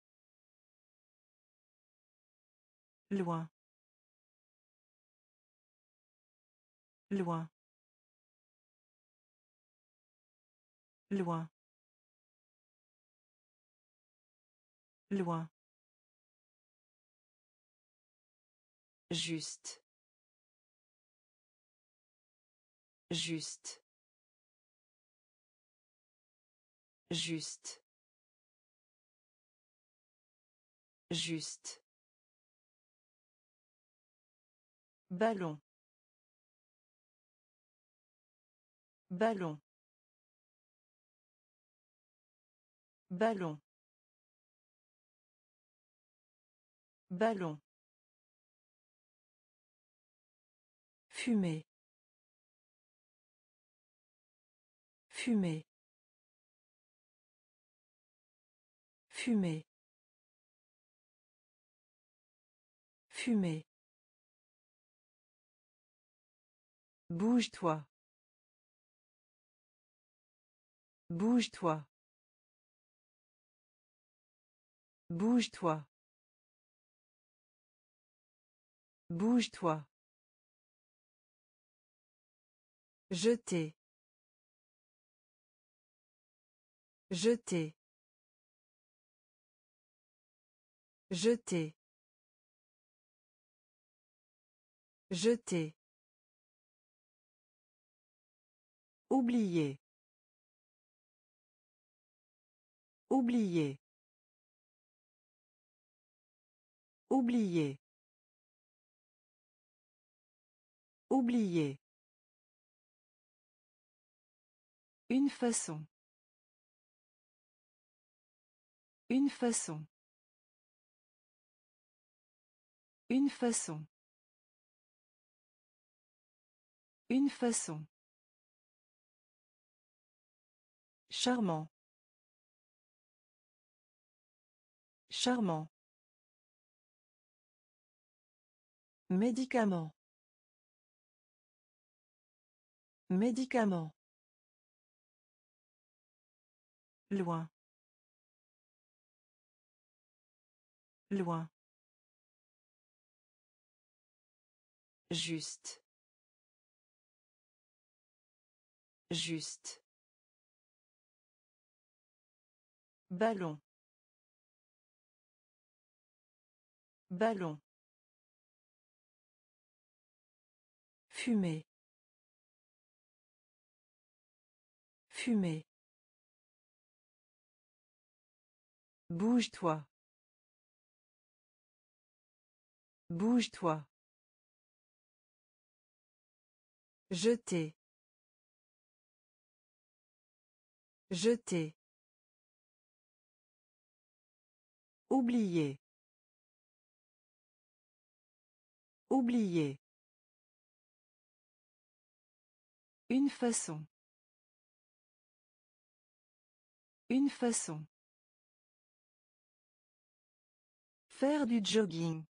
Loin. Loin. Loin. Loin. Juste. Juste. Juste. Juste. Ballon. Ballon. Ballon. Ballon. Fumer. Fumer. Fumer. Fumer. Bouge-toi. Bouge-toi. Bouge-toi. Bouge-toi. Jeter. Jeter. Jeter. Jeter. Oublier. Oublier. Oublier. Oublier. Une façon. Une façon. Une façon. Une façon. Charmant. Charmant. Médicament. Médicament. Loin. Loin. Juste. Juste. Ballon. Ballon. Fumer. Fumer. Bouge-toi. Bouge-toi. Jeter. Jeter. Oublier. Oublier. Une façon. Une façon. Faire du jogging.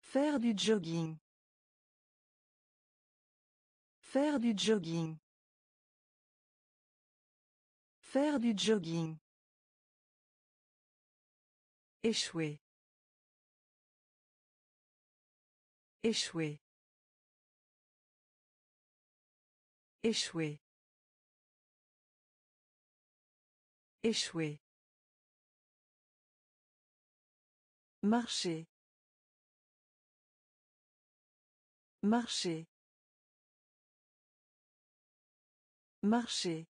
Faire du jogging. Faire du jogging. Faire du jogging. Échouer. Échouer. Échouer. Échouer. Marcher. Marcher. Marcher.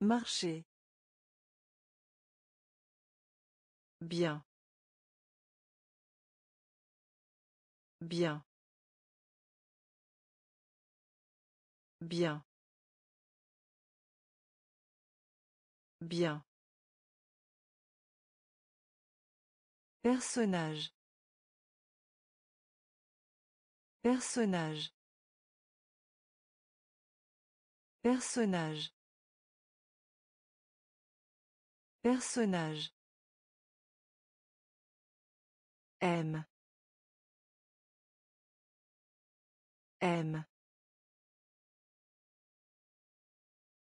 Marcher. Bien. Bien. Bien. Bien. Personnage. Personnage. Personnage. Personnage. M. M.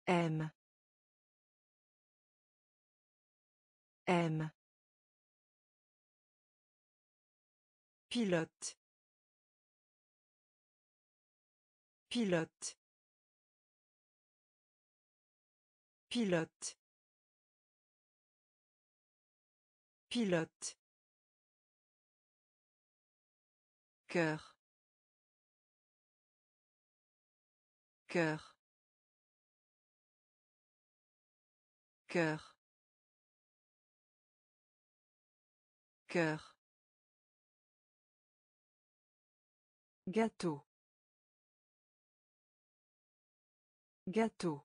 M. M. Pilote. Pilote. Pilote. Pilote. Cœur. Cœur. Cœur. Cœur. Gâteau. Gâteau.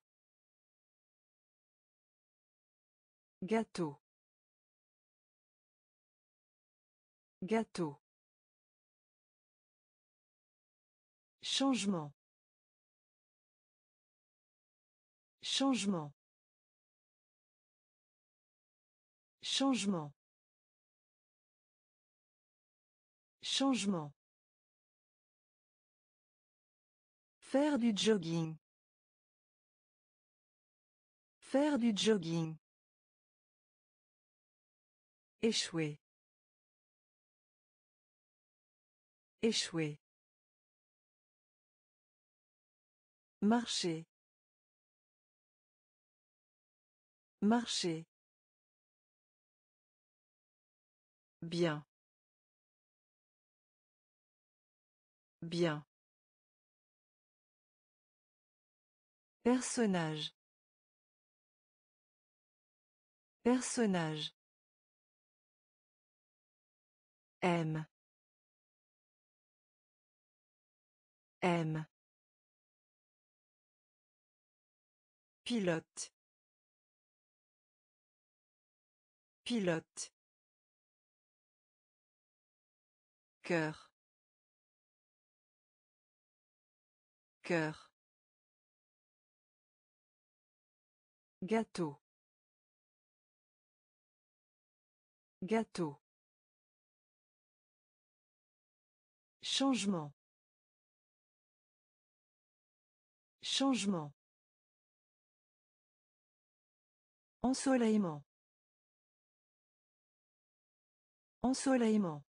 Gâteau. Gâteau. Changement. Changement. Changement. Changement. Faire du jogging. Faire du jogging. Échouer. Échouer. Marcher. Marcher. Bien. Bien. Personnage. Personnage. M. M. Pilote. Pilote. Cœur. Cœur. Gâteau. Gâteau. Changement. Changement. Ensoleillement. Ensoleillement.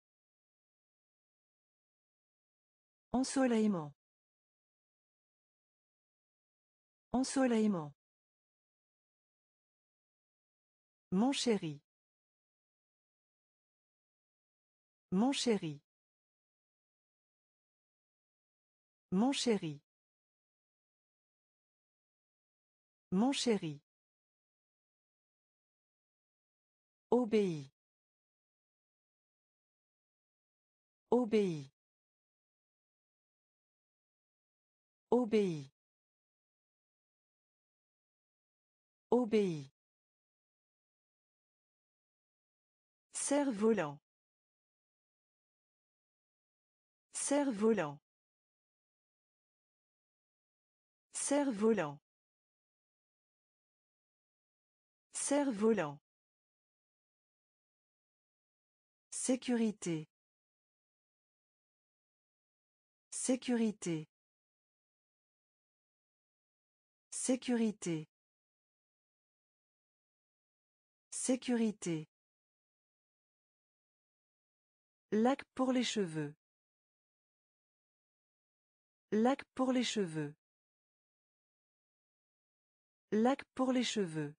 Ensoleillement. Ensoleillement. Mon chéri. Mon chéri. Mon chéri. Mon chéri. Obéis. Obéis. Obéis. Obéis. Cerf-volant. Cerf-volant. Cerf-volant. Cerf-volant. Sécurité. Sécurité. Sécurité. Sécurité. Lac pour les cheveux. Lac pour les cheveux. Lac pour les cheveux.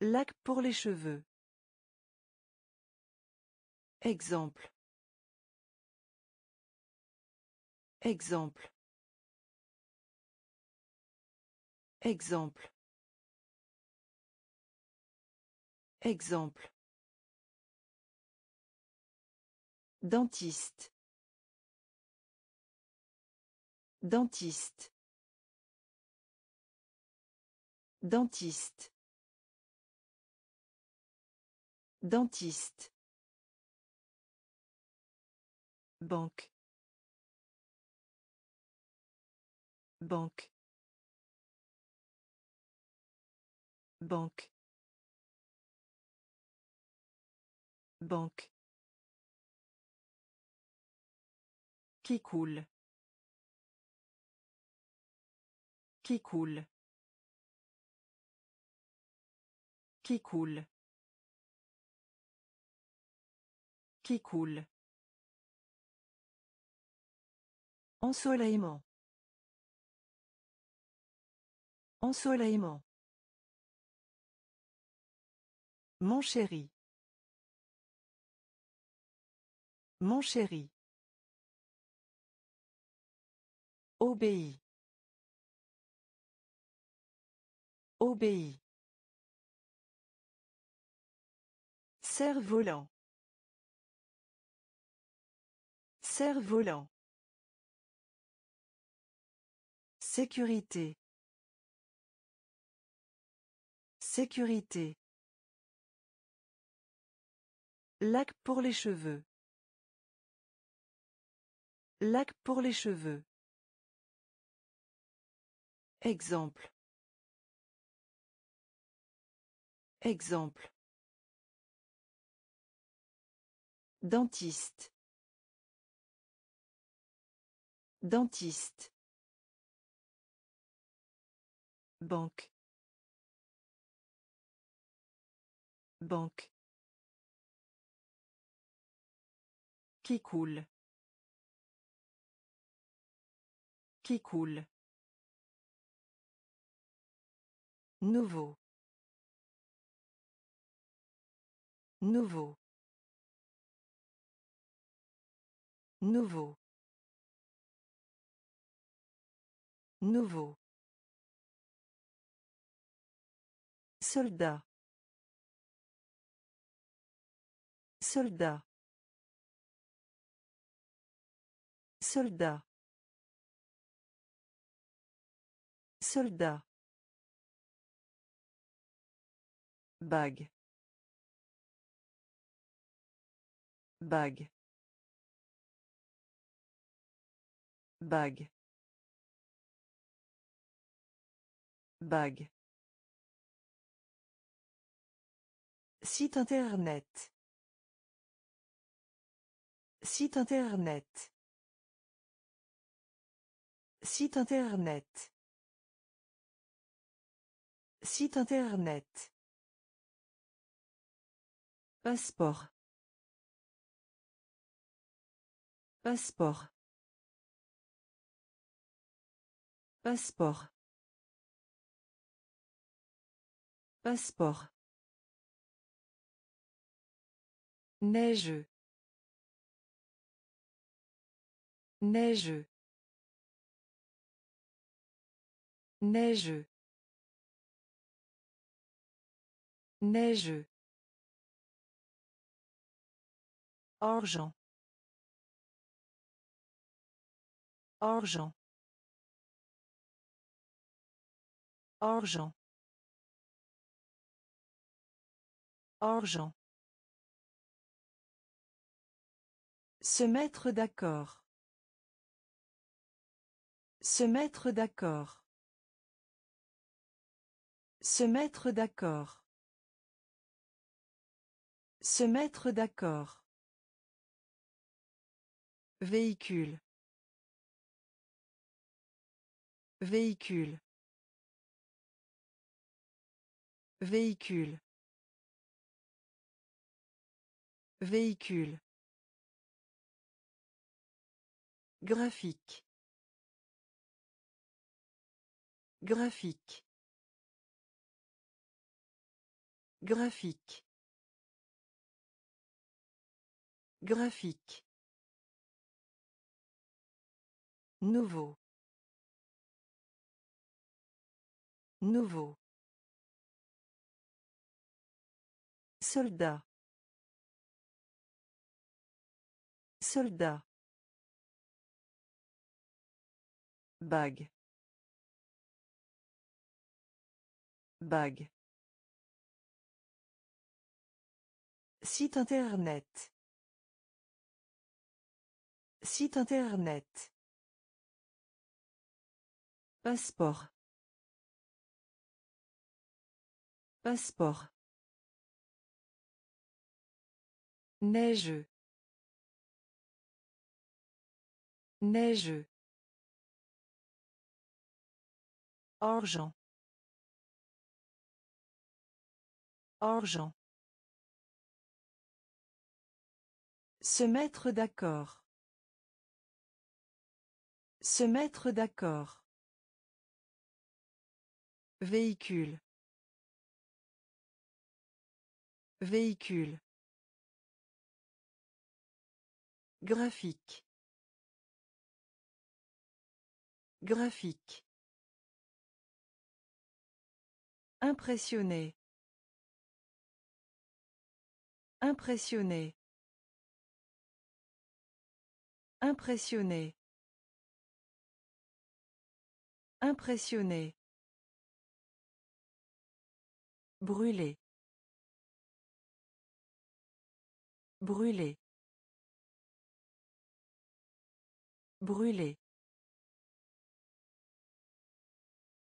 Lac pour les cheveux. Exemple. Exemple. Exemple. Exemple. Dentiste. Dentiste. Dentiste. Dentiste. Banque. Banque. Banque. Banque. Qui coule. Qui coule. Qui coule. Qui coule. Ensoleillement. Ensoleillement. Mon chéri. Mon chéri. Obéis. Obéis. Cerf-volant. Cerf-volant. Sécurité. Sécurité. Lac pour les cheveux. Lac pour les cheveux. Exemple. Exemple. Dentiste. Dentiste. Banque. Banque. Qui coule. Qui coule. Nouveau. Nouveau. Nouveau. Nouveau. Soldat. Soldat. Soldat. Soldat. Bague. Bague. Bague. Bague. Site internet. Site internet. Site internet. Site internet. Passeport. Passeport. Passeport. Passeport. Neigeux. Neigeux. Neigeux. Neigeux. Argent. Argent. Argent. Argent. Se mettre d'accord. Se mettre d'accord. Se mettre d'accord. Se mettre d'accord. Véhicule. Véhicule. Véhicule. Véhicule. Graphique. Graphique. Graphique. Graphique. Nouveau. Nouveau. Soldat. Soldat. Bague. Bague. Site internet. Site internet. Passeport. Passeport. Neigeux. Neigeux. Argent. Argent. Se mettre d'accord. Se mettre d'accord. Véhicule. Véhicule. Graphique. Graphique. Impressionné. Impressionné. Impressionné. Impressionné. Brûler. Brûler. Brûler.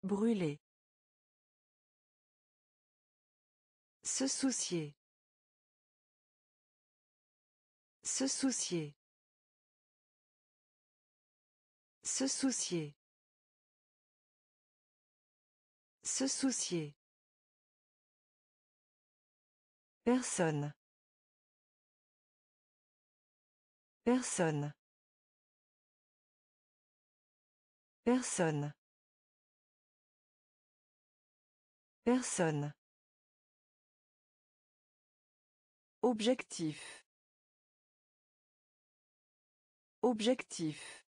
Brûler. Se soucier. Se soucier. Se soucier. Se soucier. Personne. Personne. Personne. Personne. Objectif. Objectif.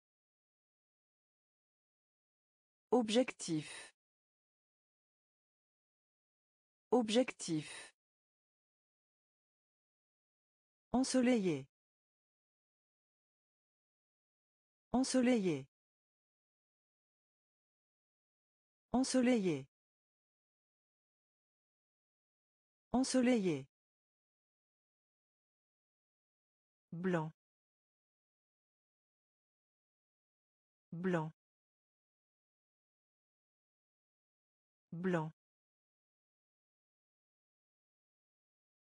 Objectif. Objectif. Ensoleillé. Ensoleillé. Ensoleillé. Ensoleillé. Blanc. Blanc. Blanc.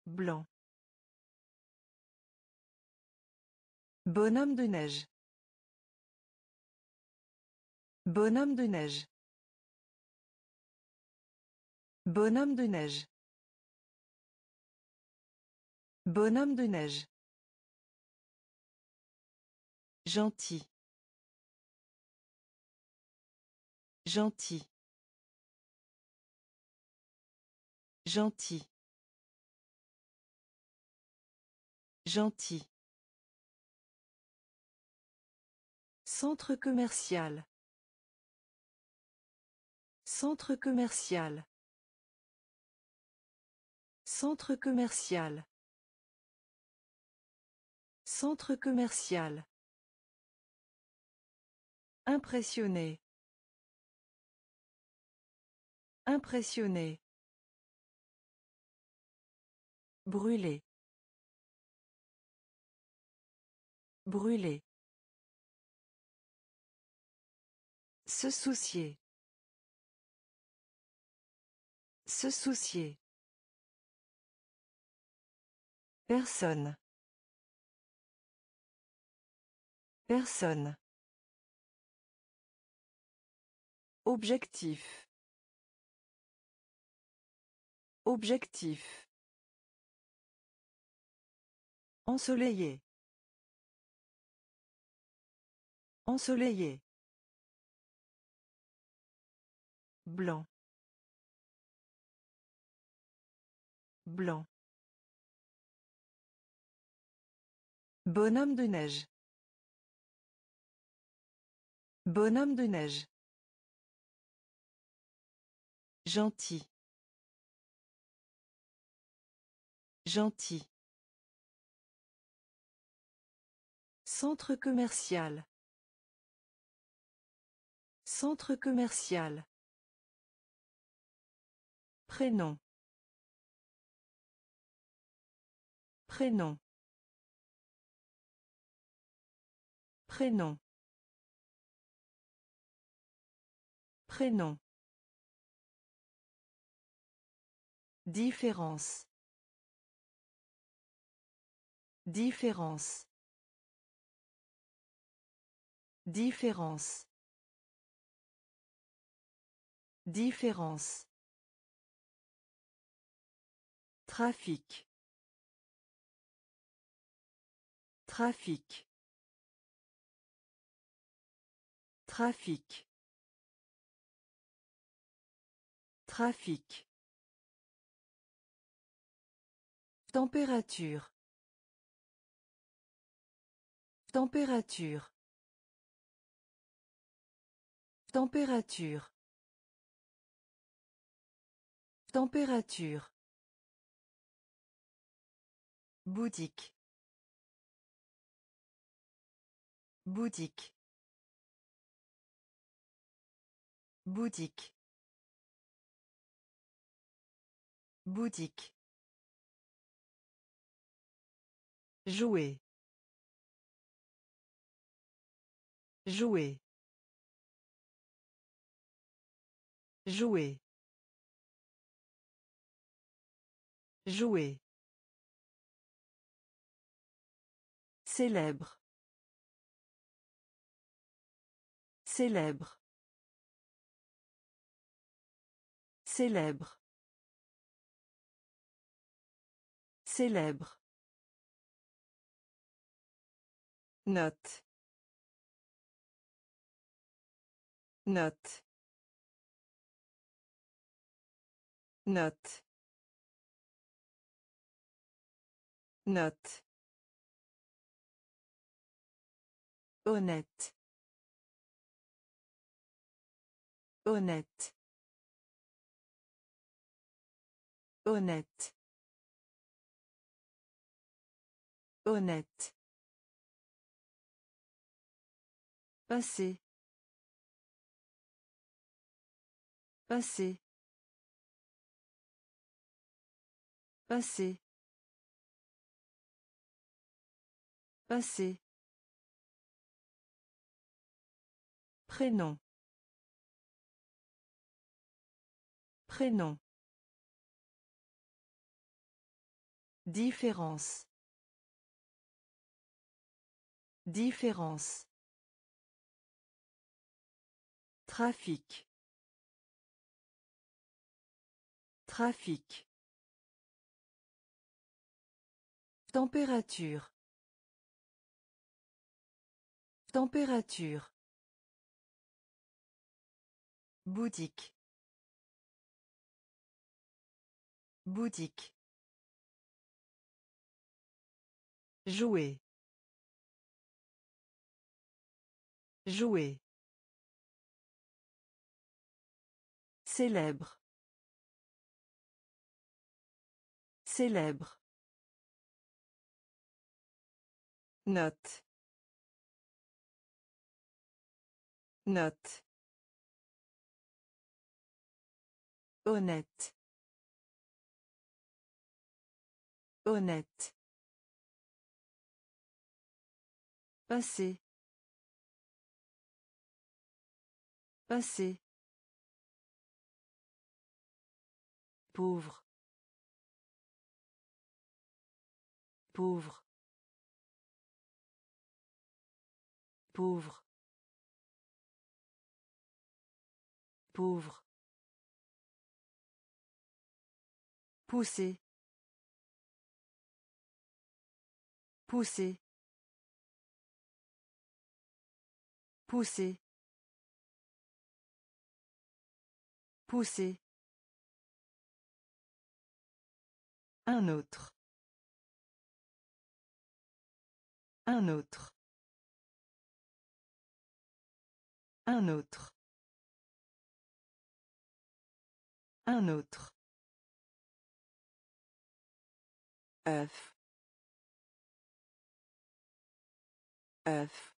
Blanc. Bonhomme de neige. Bonhomme de neige. Bonhomme de neige. Bonhomme de neige. Gentil. Gentil. Gentil. Gentil. Centre commercial. Centre commercial. Centre commercial. Centre commercial. Impressionné. Impressionné. Brûler. Brûler. Se soucier. Se soucier. Personne. Personne. Objectif. Objectif. Ensoleillé. Ensoleillé. Blanc. Blanc. Bonhomme de neige. Bonhomme de neige. Gentil. Gentil. Centre commercial. Centre commercial. Prénom. Prénom. Prénom. Prénom. Différence. Différence. Différence. Différence. Trafic. Trafic. Trafic. Trafic. Température. Température. Température. Température. Boutique. Boutique. Boutique. Boutique. Jouer. Jouer. Jouer. Jouer. Célèbre. Célèbre. Célèbre. Célèbre. Note. Note. Note. Note. Honnête. Honnête. Honnête. Honnête. Passé. Passé. Passé. Passé. Prénom. Prénom. Différence. Différence. Trafic. Trafic. Température. Température. Boutique. Boutique. Jouer. Jouer. Célèbre. Célèbre. Note. Note. Honnête. Honnête. Passé. Passé. Pauvre. Pauvre. Pauvre. Pauvre. Pousser. Pousser. Pousser. Pousser. Un autre. Un autre. Un autre. Un autre. œuf œuf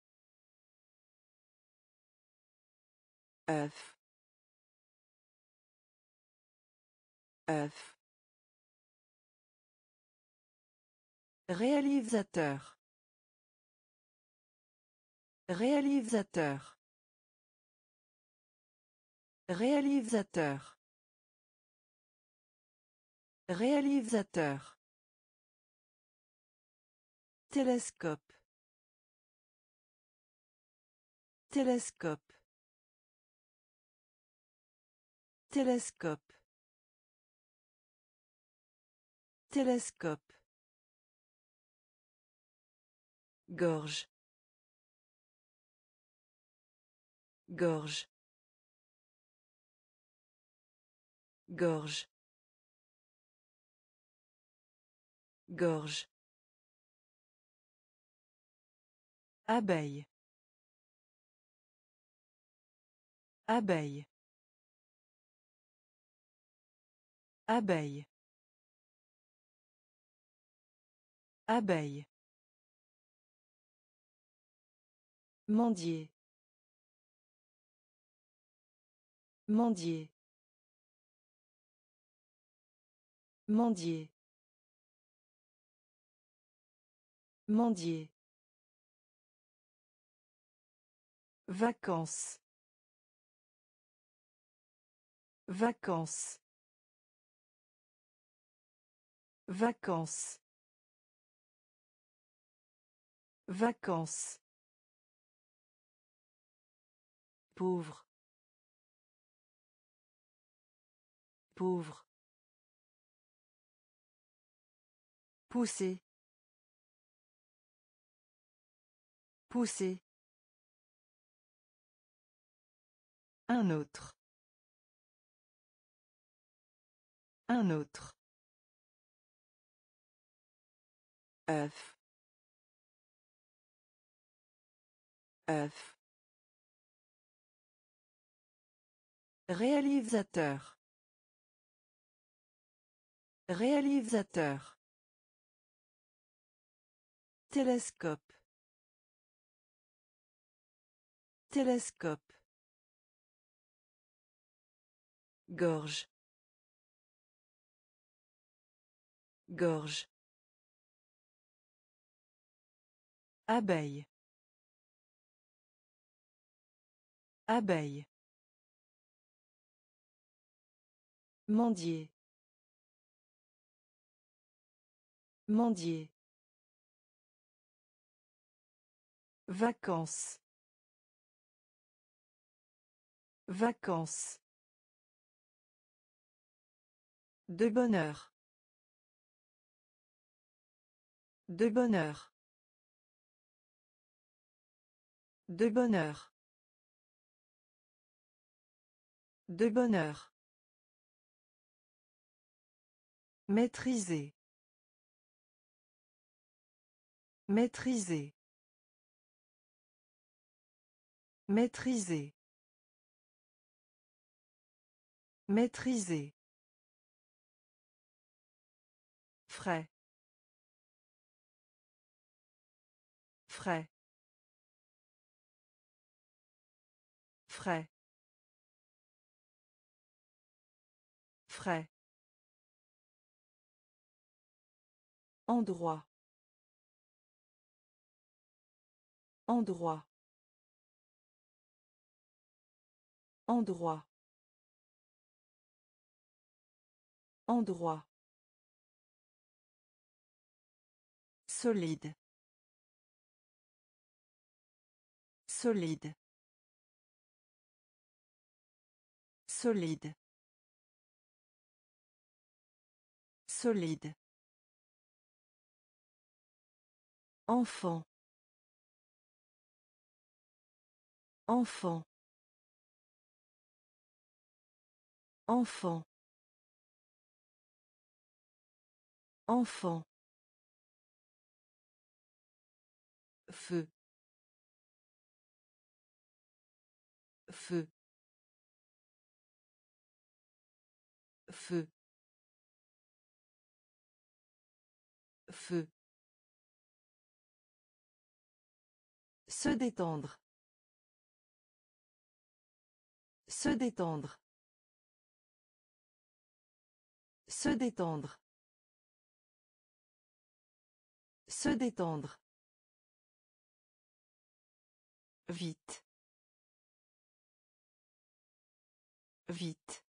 œuf œuf Réalisateur. Réalisateur. Réalisateur. Réalisateur. Télescope. Télescope. Télescope. Télescope. Gorge. Gorge. Gorge. Gorge. Abeille. Abeille. Abeille. Abeille. Mendier. Mendier. Mendier. Mendier. Vacances. Vacances. Vacances. Vacances. Pauvre. Pauvre. Pousser. Pousser. Un autre. Un autre. œuf Réalisateur. Réalisateur. Télescope. Télescope. Gorge. Gorge. Abeille. Abeille. Mendier. Mendier. Vacances. Vacances. De bonheur. De bonheur. De bonheur. De bonheur. Maîtriser. Maîtriser. Maîtriser. Maîtriser. Frais. Frais. Frais. Frais. Endroit. Endroit. Endroit. Endroit. Solide. Solide. Solide. Solide. Enfant. Enfant. Enfant. Enfant. Feu. Feu. Feu. Feu. Se détendre. Se détendre. Se détendre. Se détendre. Vite. Vite.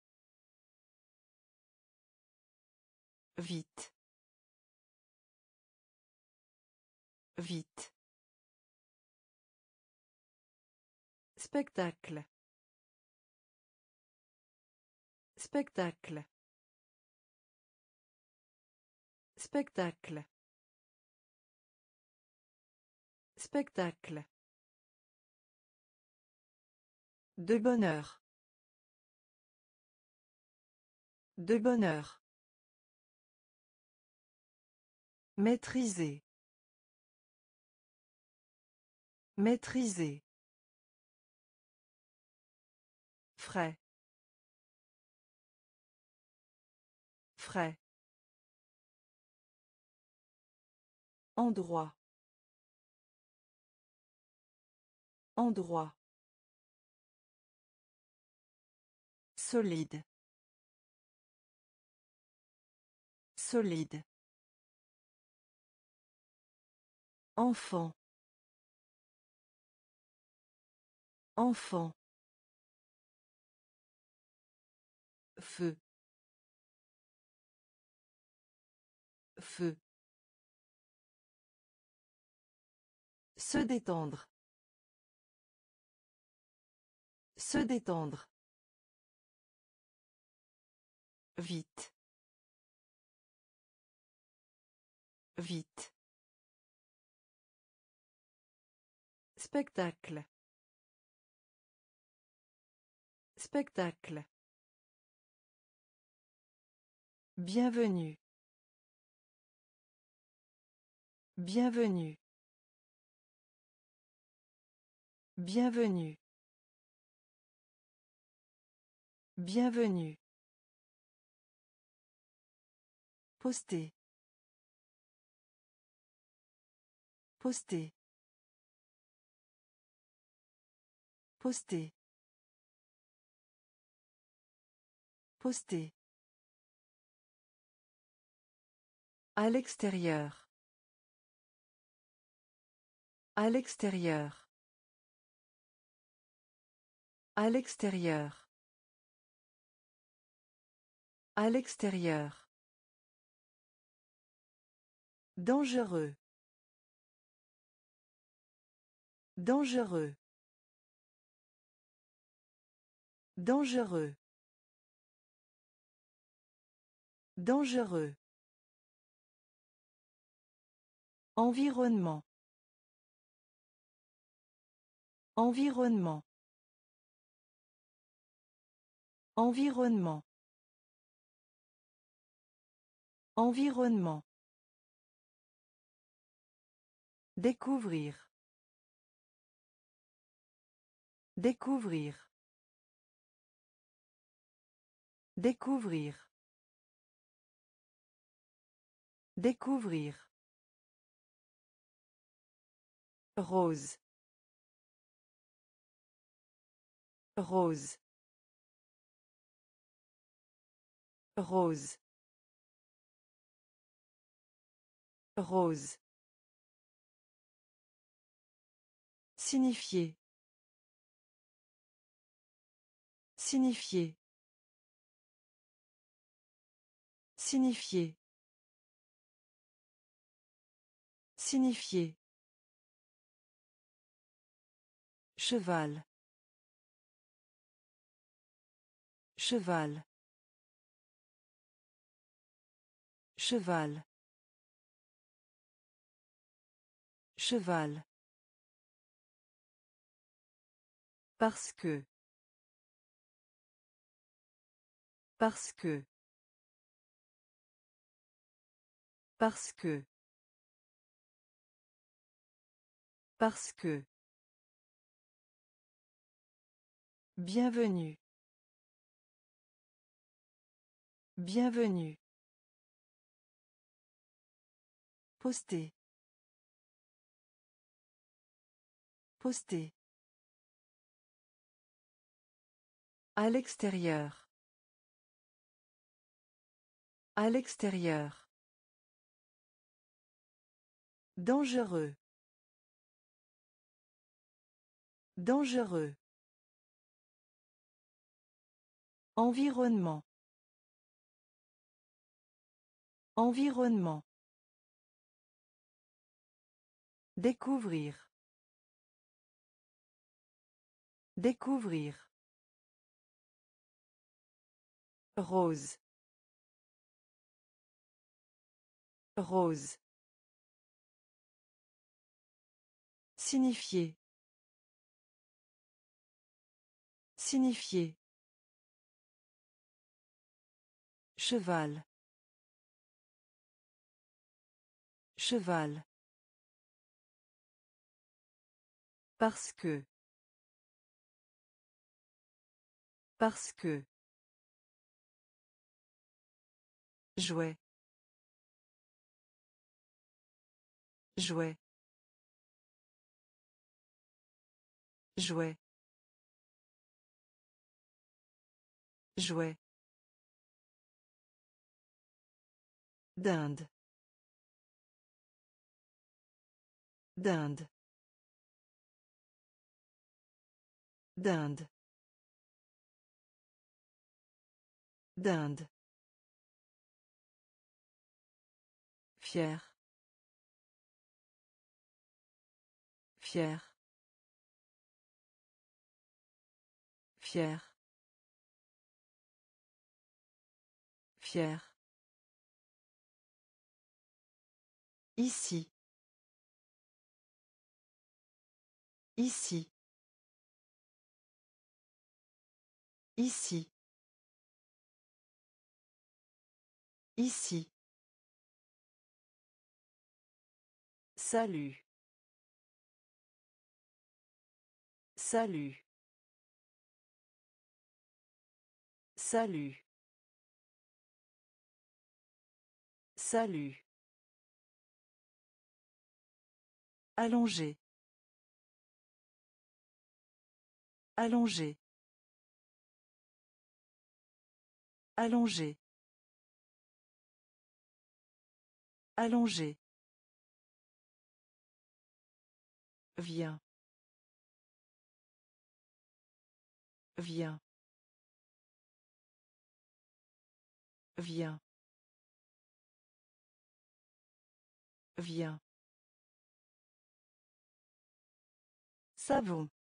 Vite. Vite. Spectacle. Spectacle. Spectacle. Spectacle. De bonheur. De bonheur. Maîtriser. Maîtriser. Frais. Frais. Endroit. Endroit. Solide. Solide. Enfant. Enfant. Feu. Feu. Se détendre. Se détendre. Vite. Vite. Spectacle. Spectacle. Bienvenue. Bienvenue. Bienvenue. Bienvenue. Poster. Poster. Poster. Poster. À l'extérieur. À l'extérieur. À l'extérieur. À l'extérieur. Dangereux. Dangereux. Dangereux. Dangereux. Environnement. Environnement. Environnement. Environnement. Découvrir. Découvrir. Découvrir. Découvrir. Rose. Rose. Rose. Rose. Signifier. Signifier. Signifier. Signifier. Cheval. Cheval. Cheval. Cheval. Parce que. Parce que. Parce que. Parce que. Bienvenue. Bienvenue. Poster. Poster. À l'extérieur. À l'extérieur. Dangereux. Dangereux. Environnement. Environnement. Découvrir. Découvrir. Rose. Rose. Signifier. Signifier. Cheval. Cheval. Parce que. Parce que. Jouet. Jouet. Jouet. Jouet. D'Inde. D'Inde. D'Inde. D'Inde. Fier. Fier. Fier. Fier. Ici. Ici. Ici. Ici. Salut. Salut. Salut. Salut. Allongé. Allongé. Allongé. Allongé. Viens. Viens. Viens. Viens. Savon.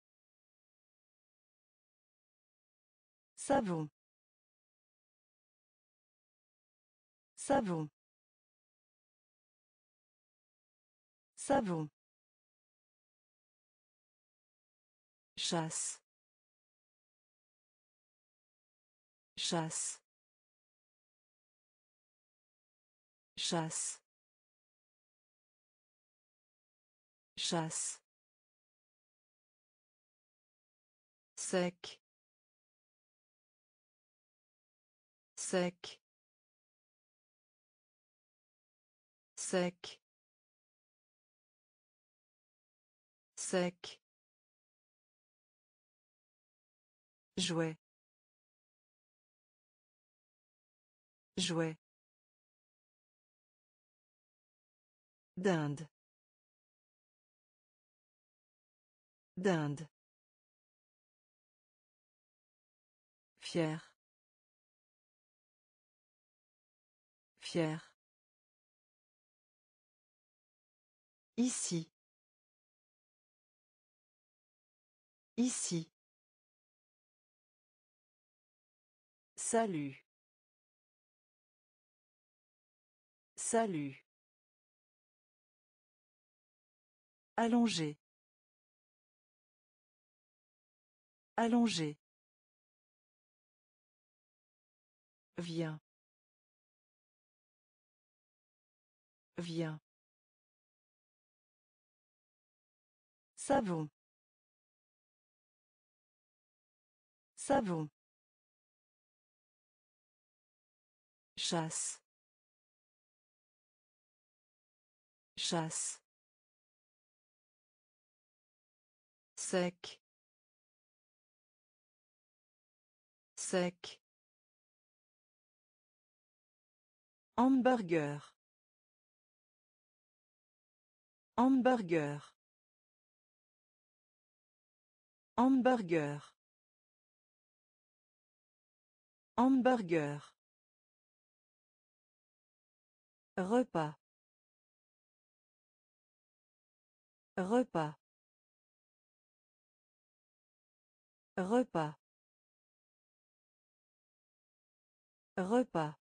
Savon. Savon. Savon. Chasse. Chasse. Chasse. Chasse. Sec. Sec. Sec. Sec. Jouet. Jouet. D'Inde. D'Inde. Fier. Fier. Ici. Ici. Salut. Salut. Allongé. Allongé. Viens. Viens. Savon. Savon. Chasse. Chasse. Sec. Sec. Hamburger. Hamburger. Hamburger. Hamburger. Repas. Repas. Repas. Repas.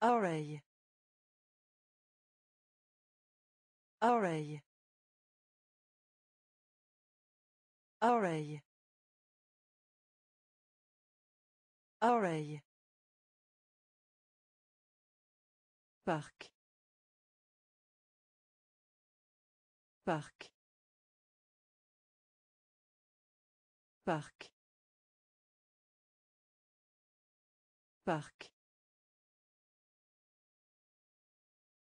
Oreille. Oreille. Oreille. Oreille. Parc. Parc. Parc. Parc.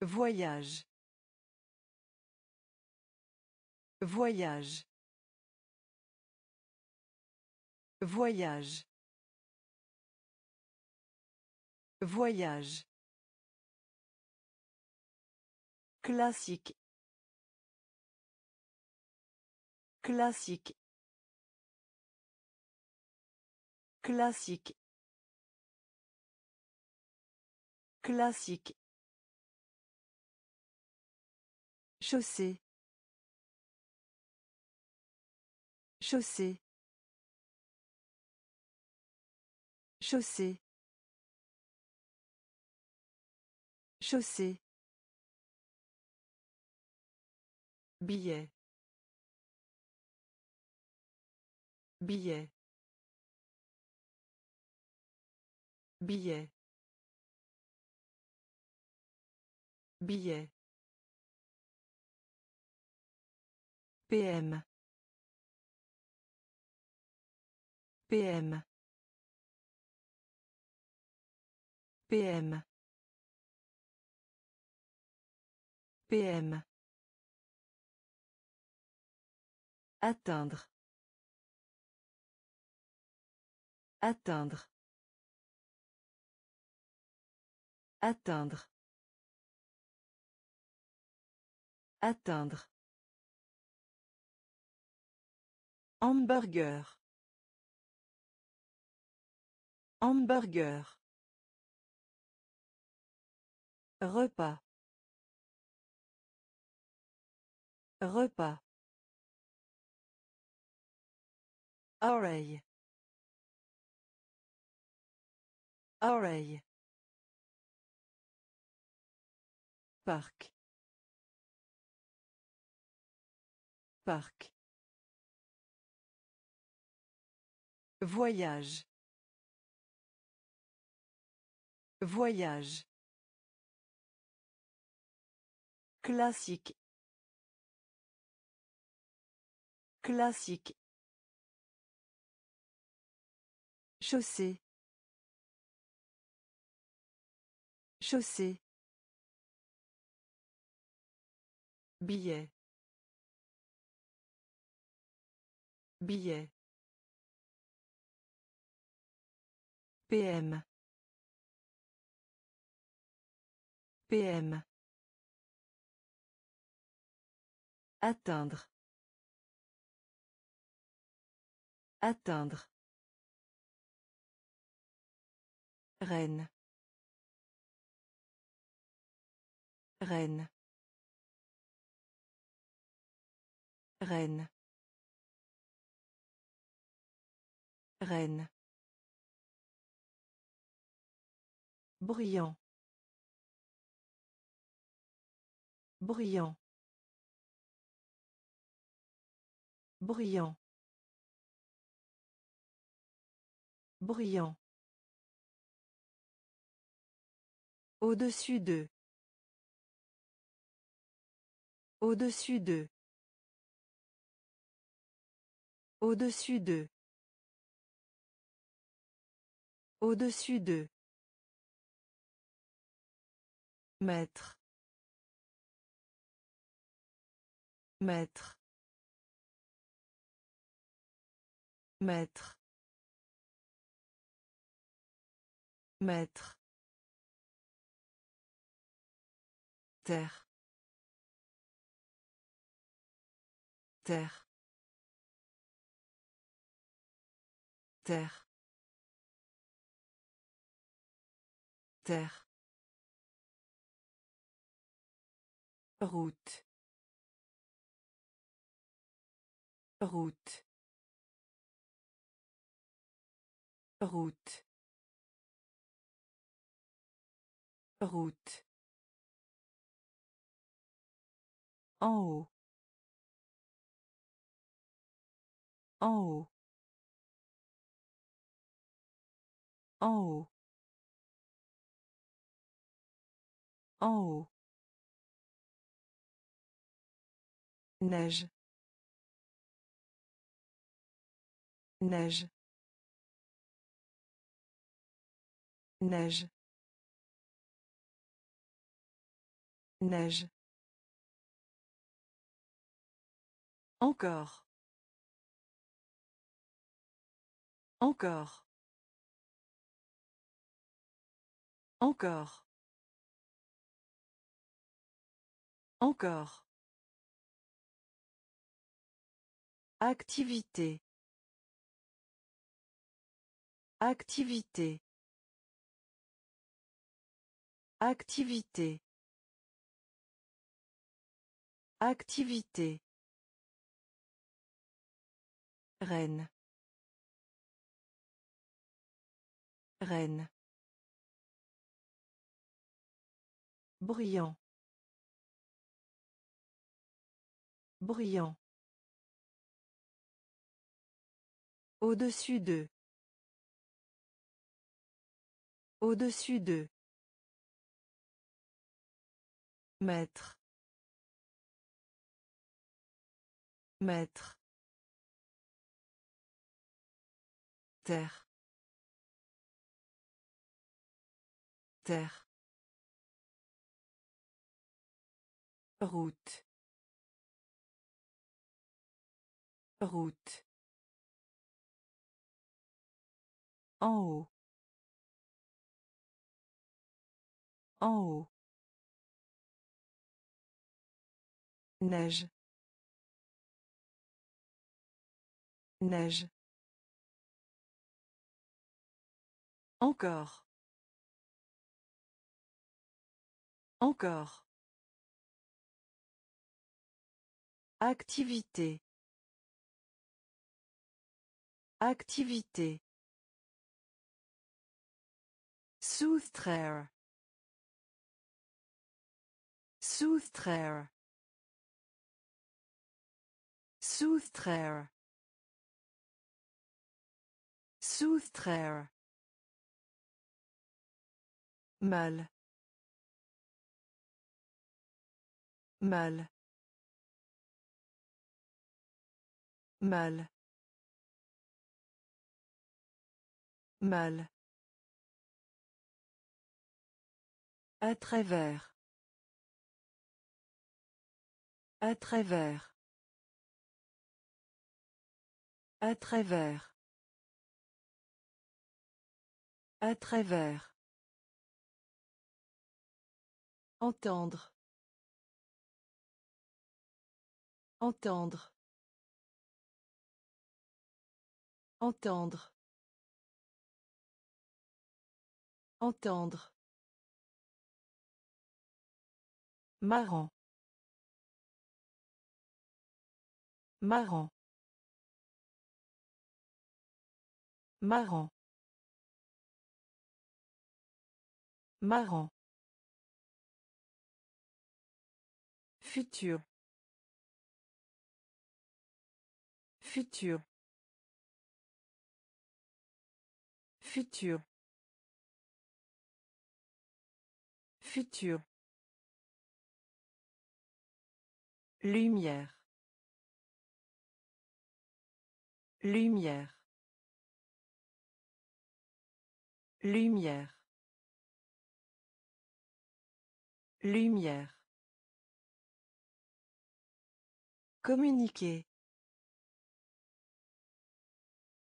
Voyage. Voyage. Voyage. Voyage. Classique. Classique. Classique. Classique. Chaussée. Chaussée. Chaussée. Chaussée. Billet. Billet. Billet. Billet. PM. PM. PM. PM. Atteindre. Atteindre. Atteindre. Atteindre. Hamburger. Hamburger. Repas. Repas. Oreille. Oreille. Parc. Parc. Voyage. Voyage. Classique. Classique. Chaussée. Chaussée. Billet. Billet. PM. PM. Atteindre. Atteindre. Reine. Reine. Reine. Reine. Brillant. Brillant. Brillant. Brillant. Au-dessus d'eux. Au-dessus d'eux. Au-dessus d'eux. Au-dessus d'eux. Maître. Maître. Maître. Maître. Terre. Terre. Terre. Terre. Route. Route. Route. Route. En haut. En haut. En haut. En haut. Neige. Neige. Neige. Neige. Encore. Encore. Encore. Encore. Activité. Activité. Activité. Activité. Reine. Reine. Brillant. Brillant. Au-dessus d'eux. Au-dessus d'eux. Maître. Maître. Terre. Terre. Route. Route. En haut. En haut. Neige. Neige. Encore. Encore. Activité. Activité. Soustraire. Soustraire. Soustraire. Soustraire. Mal. Mal. Mal. Mal. À travers. À travers. À travers. À travers. Entendre. Entendre. Entendre. Entendre. Marrant. Marrant. Marrant. Marrant. Futur. Futur. Futur. Futur. Lumière. Lumière. Lumière. Lumière. Communiquer.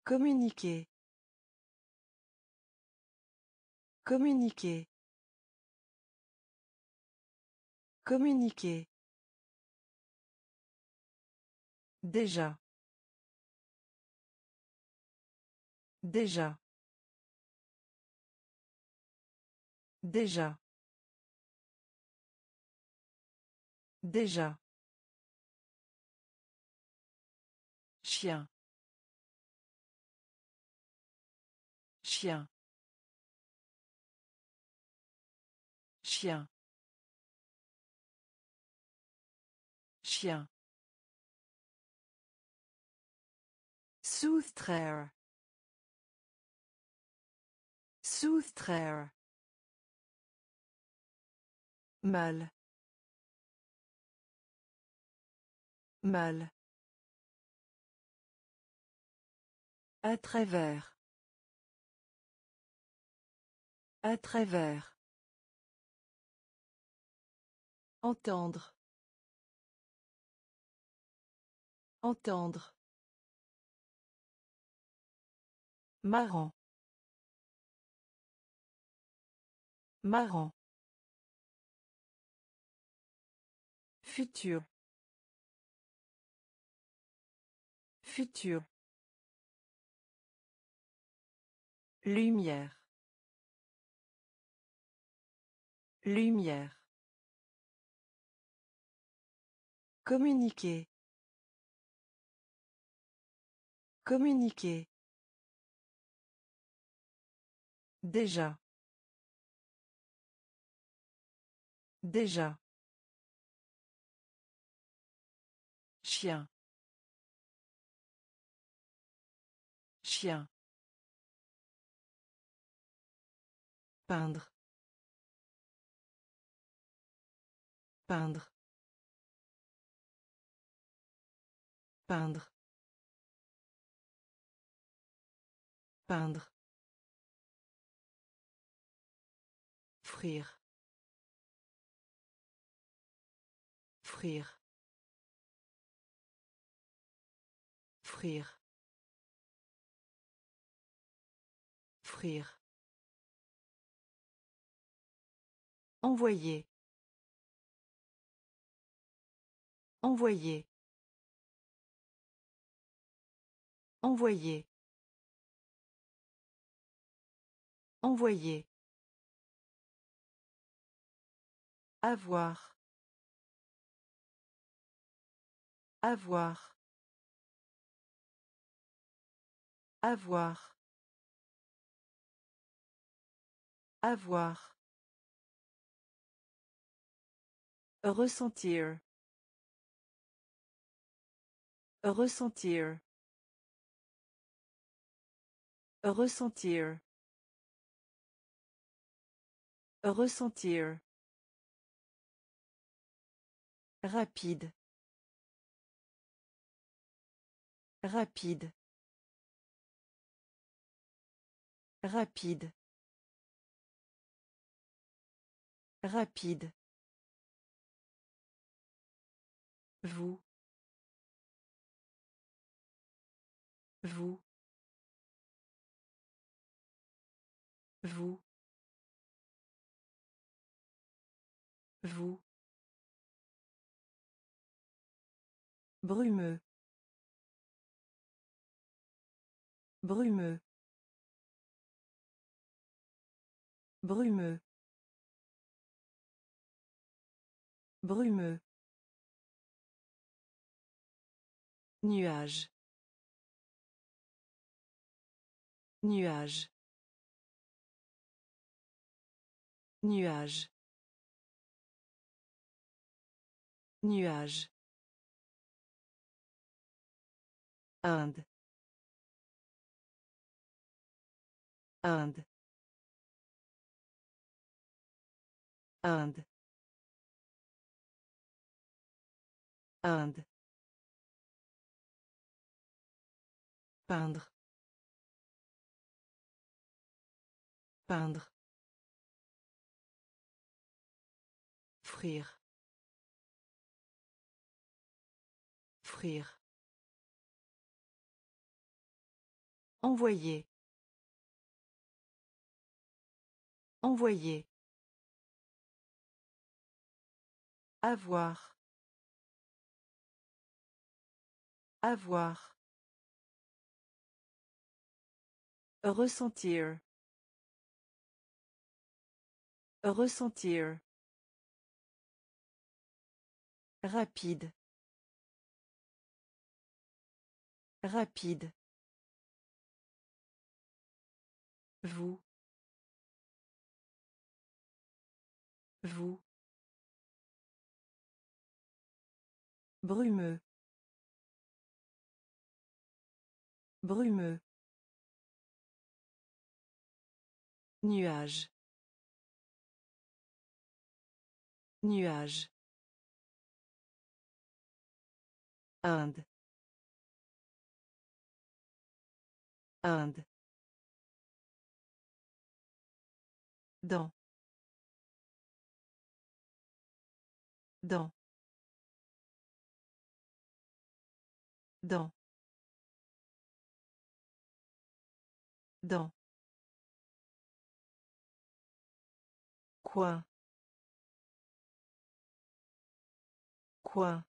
Communiquer. Communiquer. Communiquer. Déjà. Déjà. Déjà. Déjà. Chien. Chien. Chien. Chien. Soustraire. Soustraire. Mal. Mal. À travers. À travers. Entendre. Entendre. Marrant. Marrant. Futur. Futur. Lumière. Lumière. Communiquer. Communiquer. Déjà. Déjà. Chien. Chien. Peindre. Peindre. Peindre. Peindre. Frire. Frire. Frire. Frire. Envoyer. Envoyer. Envoyer. Envoyer. Avoir. Avoir. Avoir. Avoir. Ressentir. Ressentir. Ressentir. Ressentir. Rapide. Rapide. Rapide. Rapide. Vous. Vous. Vous. Vous. Brumeux. Brumeux. Brumeux. Brumeux. Nuage. Nuage. Nuage. Nuage. Inde. Inde. Inde. Inde. Peindre. Peindre. Frire. Frire. Envoyer. Envoyer. Avoir. Avoir. Ressentir. Ressentir. Rapide. Rapide. Vous. Brumeux. Brumeux. Nuage. Nuage. Inde. Inde. Dans. Dans. Dans. Dans. Quoi Quoi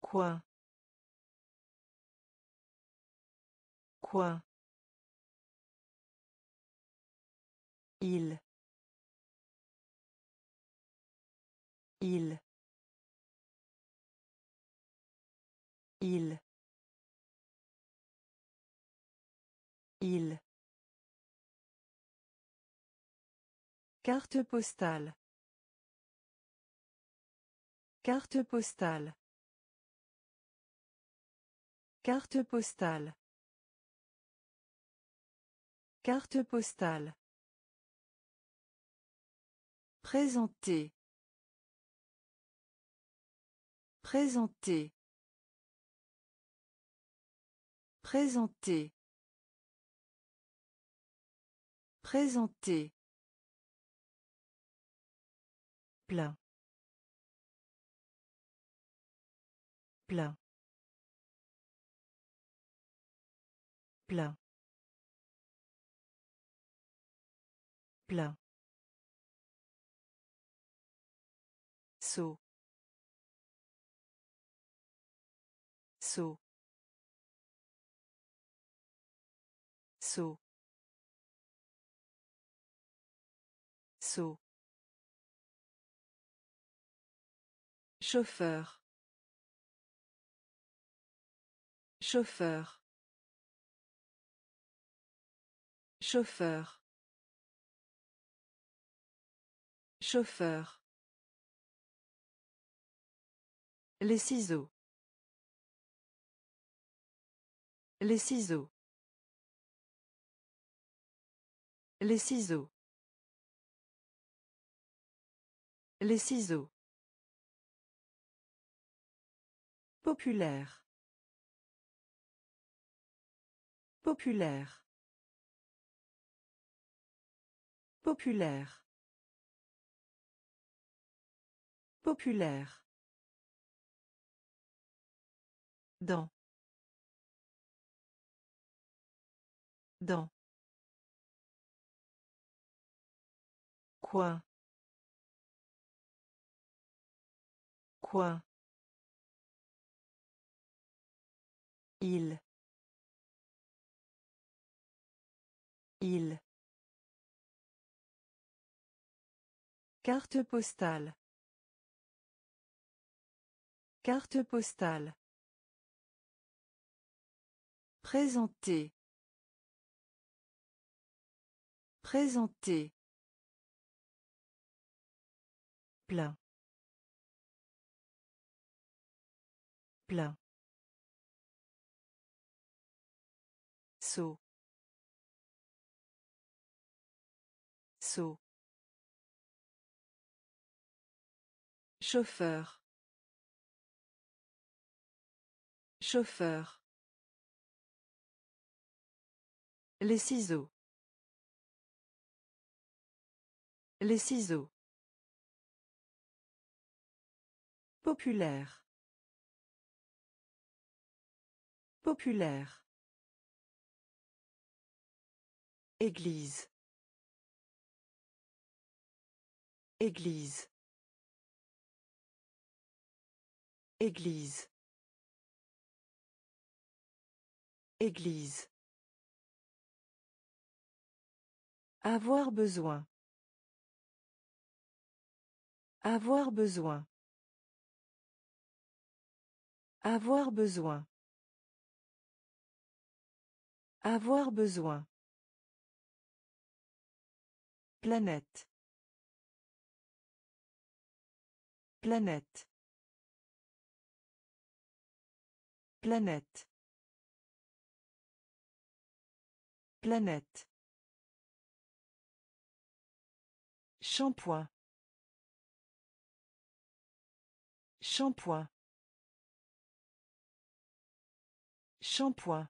Quoi Quoi Il. Il. Il. Il. Carte postale. Carte postale. Carte postale. Carte postale. Présenter. Présenter. Présenter. Présenter. Plein. Plein. Plein. Plein. Saut. Saut. Saut. Saut. Chauffeur. Chauffeur. Chauffeur. Chauffeur. Les ciseaux. Les ciseaux. Les ciseaux. Les ciseaux. Populaire. Populaire. Populaire. Populaire. Dans. Dans. Quoi Quoi Il. Il. Carte postale. Carte postale. Présenter. Présenter. Plein. Plein. Saut. Saut. Chauffeur. Chauffeur. Les ciseaux. Les ciseaux. Populaire. Populaire. Église. Église. Église. Église. Avoir besoin. Avoir besoin. Avoir besoin. Avoir besoin. Planète. Planète. Planète. Planète. Shampoing. Shampoing. Shampoing.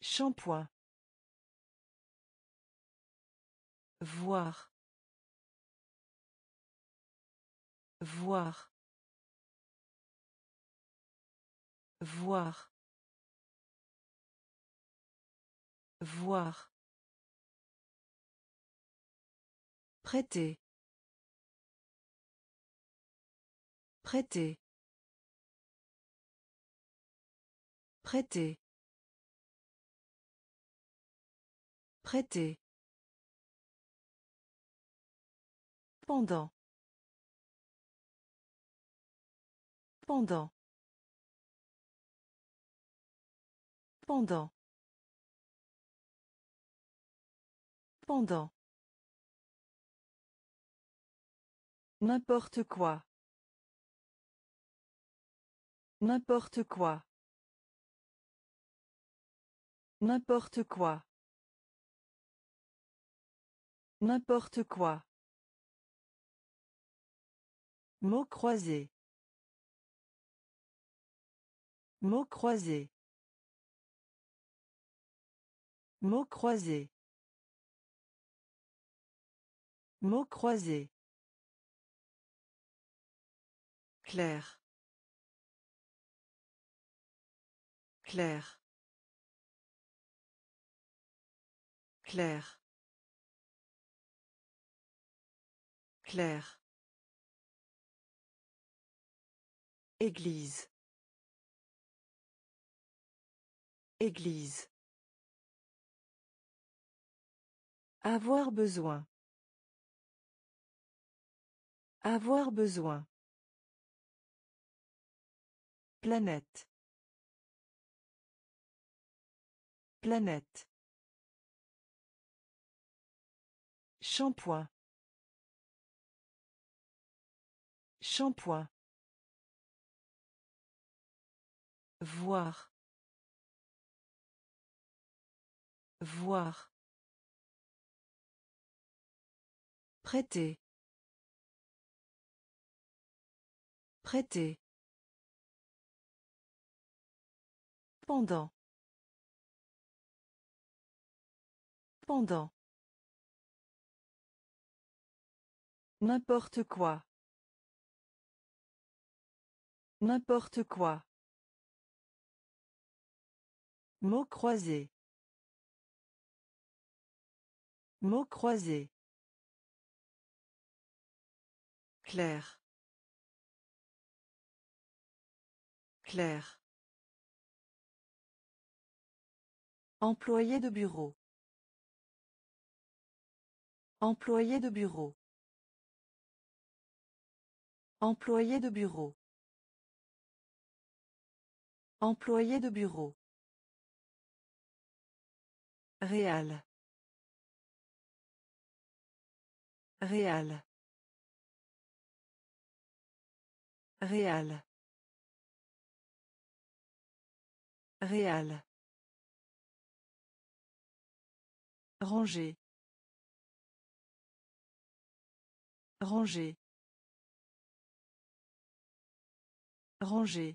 Shampoing. Voir. Voir. Voir. Voir. Prêter. Prêter. Prêter. Prêter. Pendant. Pendant. Pendant. Pendant. N'importe quoi. N'importe quoi. N'importe quoi. N'importe quoi. Mots croisés. Mots croisés. Mots croisés. Mots croisés. Claire. Claire. Claire. Claire. Église. Église. Avoir besoin. Avoir besoin. Planète. Planète. Shampoing. Shampoing. Voir. Voir. Prêter. Prêter. Pendant. Pendant. N'importe quoi. N'importe quoi. Mots croisés. Mots croisés. Claire. Claire. Employé de bureau. Employé de bureau. Employé de bureau. Employé de bureau. Réal. Réal. Réal. Réal. Ranger. Ranger. Ranger.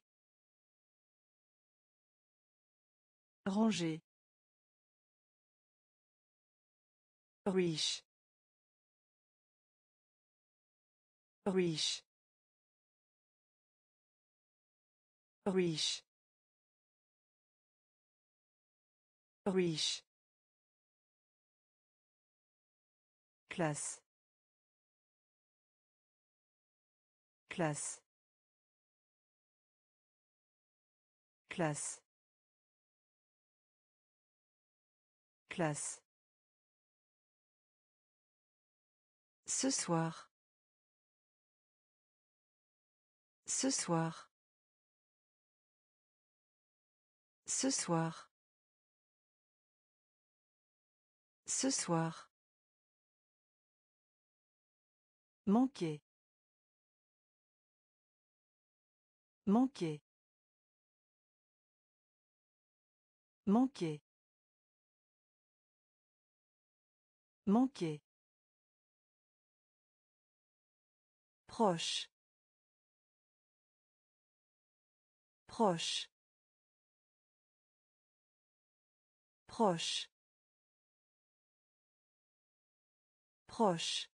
Ranger. Riche. Riche. Riche. Riche. Classe classe classe classe Ce soir. Ce soir. Ce soir. Ce soir. Manquer. Manquer. Manquer. Manquer. Proche. Proche. Proche. Proche.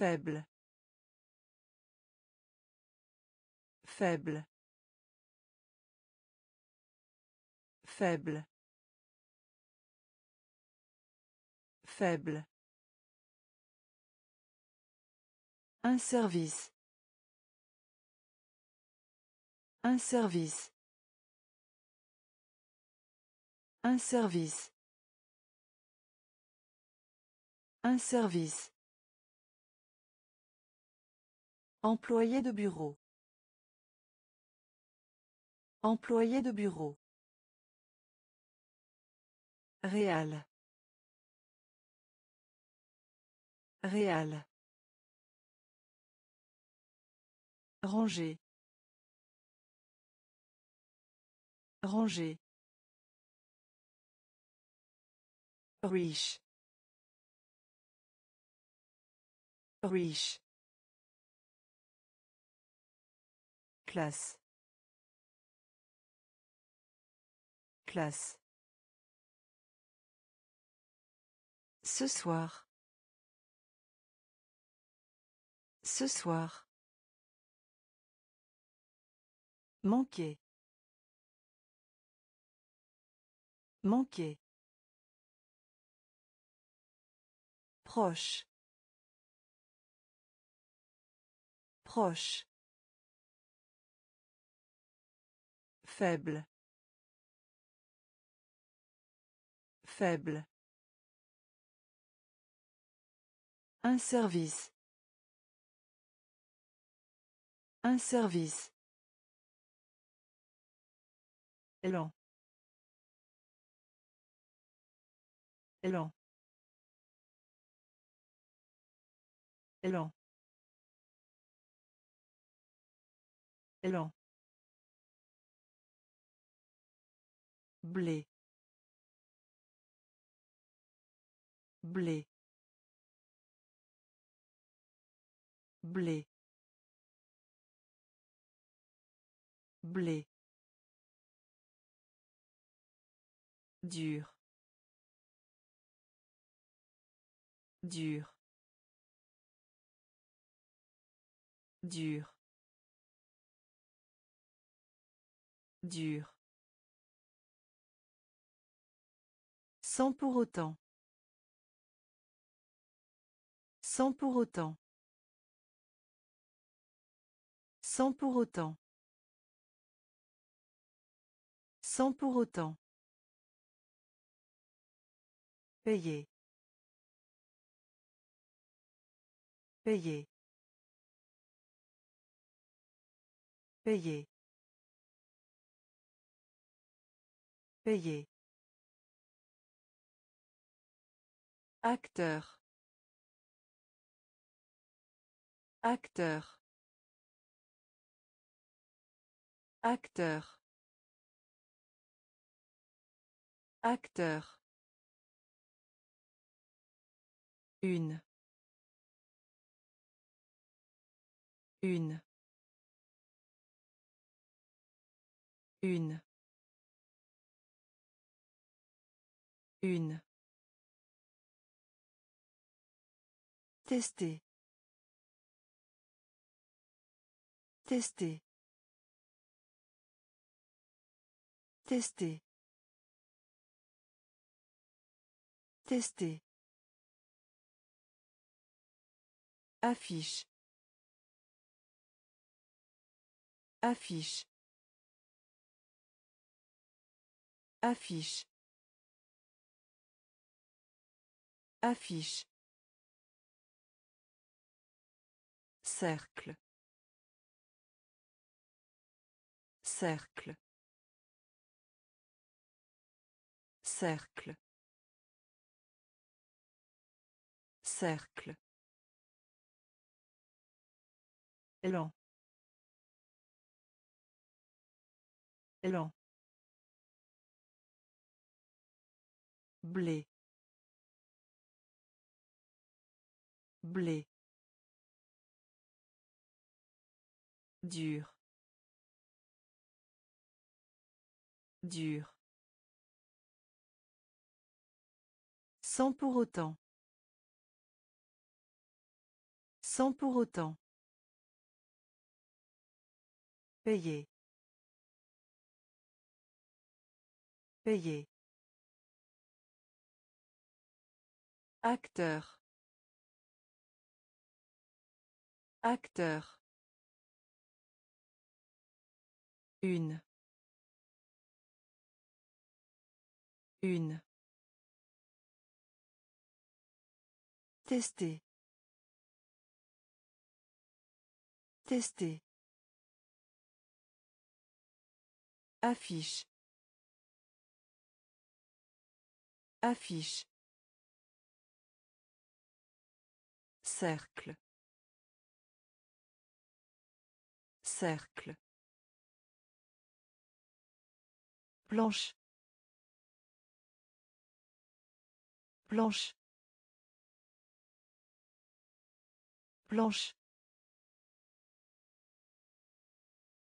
Faible. Faible. Faible. Faible. Un service. Un service. Un service. Un service. Employé de bureau. Employé de bureau. Réal. Réal. Ranger. Ranger. Riche. Riche. Classe. Classe. Ce soir. Ce soir. Manquer. Manquer. Proche. Proche. Faible. Faible. Un service. Un service. Élan. Élan. Élan. Blé. Blé. Blé. Blé. dur dur dur dur sans pour autant sans pour autant sans pour autant sans pour autant Payer. Payer. Payer. Payer. Acteur. Acteur. Acteur. Acteur. Une. Une. Une. Une. Tester. Tester. Tester. Tester. Affiche. Affiche. Affiche. Affiche. Cercle. Cercle. Cercle. Cercle. Élan. Élan. Blé. Blé. Dur. Dur. Sans pour autant. Sans pour autant. Payer. Payer. Acteur. Acteur. Une. Une. Tester. Tester. Affiche. Affiche. Cercle. Cercle. Planche. Planche. Planche.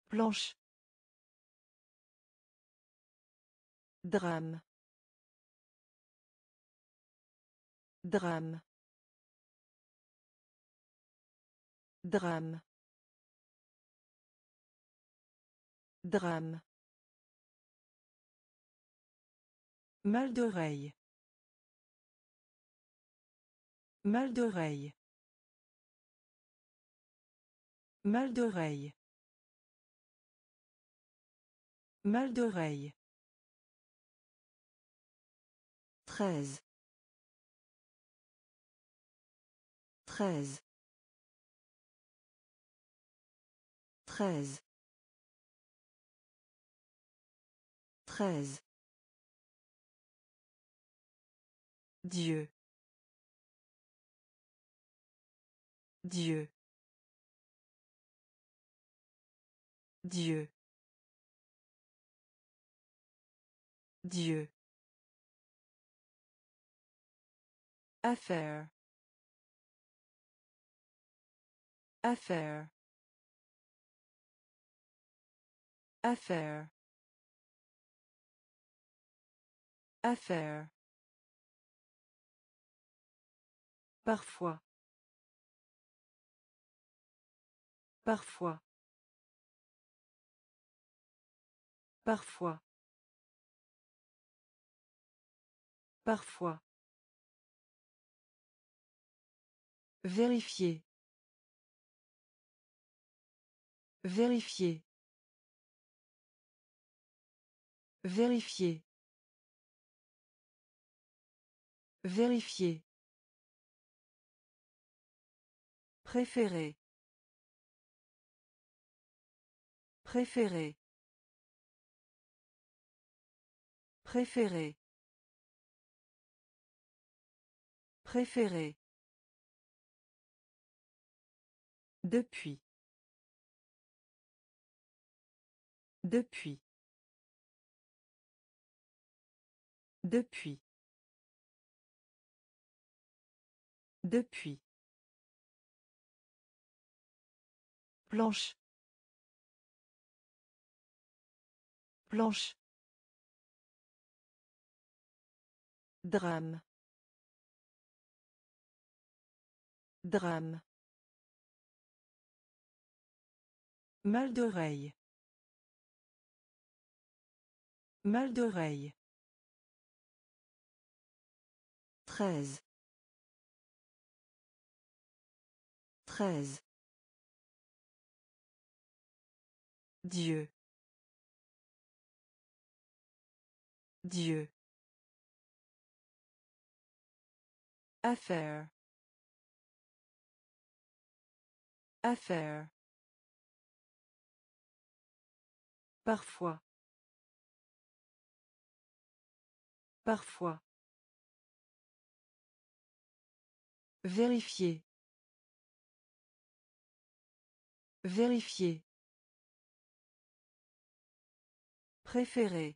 Planche. Drame. Drame. Drame. Drame. Mal d'oreille. Mal d'oreille. Mal d'oreille. Mal d'oreille. Treize. Treize. Treize. Treize. Dieu. Dieu. Dieu. Dieu. Affaire. Affaire. Affaire. Affaire. Parfois. Parfois. Parfois. Parfois. Vérifier. Vérifier. Vérifier. Vérifier. Préféré. Préféré. Préféré. Préféré. Depuis. Depuis. Depuis. Depuis. Planche. Planche. Drame. Drame. Mal d'oreille. Mal d'oreille. Treize. Treize. Dieu. Dieu. Affaire. Affaire. Parfois. Parfois. Vérifier. Vérifier. Préféré.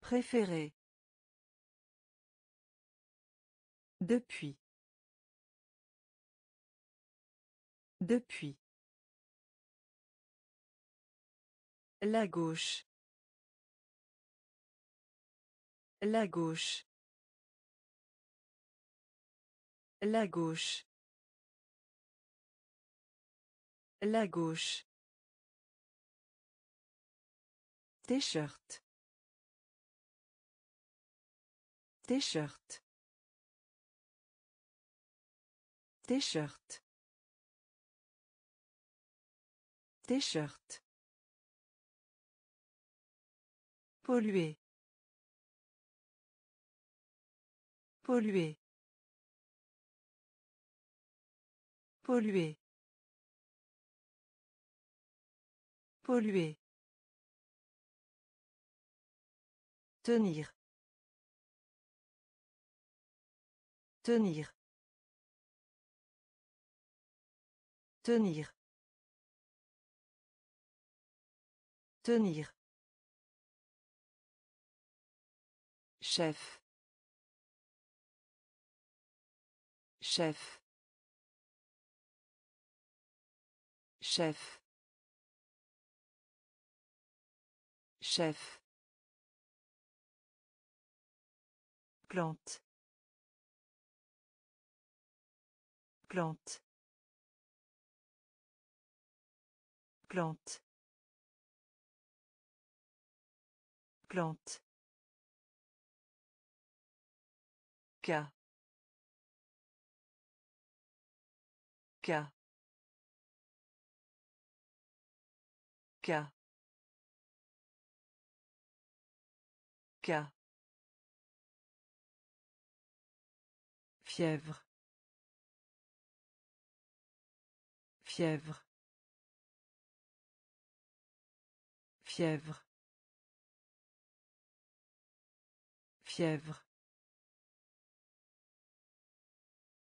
Préféré. Depuis. Depuis. La gauche. La gauche. La gauche. La gauche. T-shirt. T-shirt. T-shirt. T-shirt. Polluer. Polluer. Polluer. Polluer. Tenir. Tenir. Tenir. Tenir. Chef. Chef. Chef. Chef. Plante. Plante. Plante. Plante. Cas. Fièvre. Fièvre. Fièvre. Fièvre.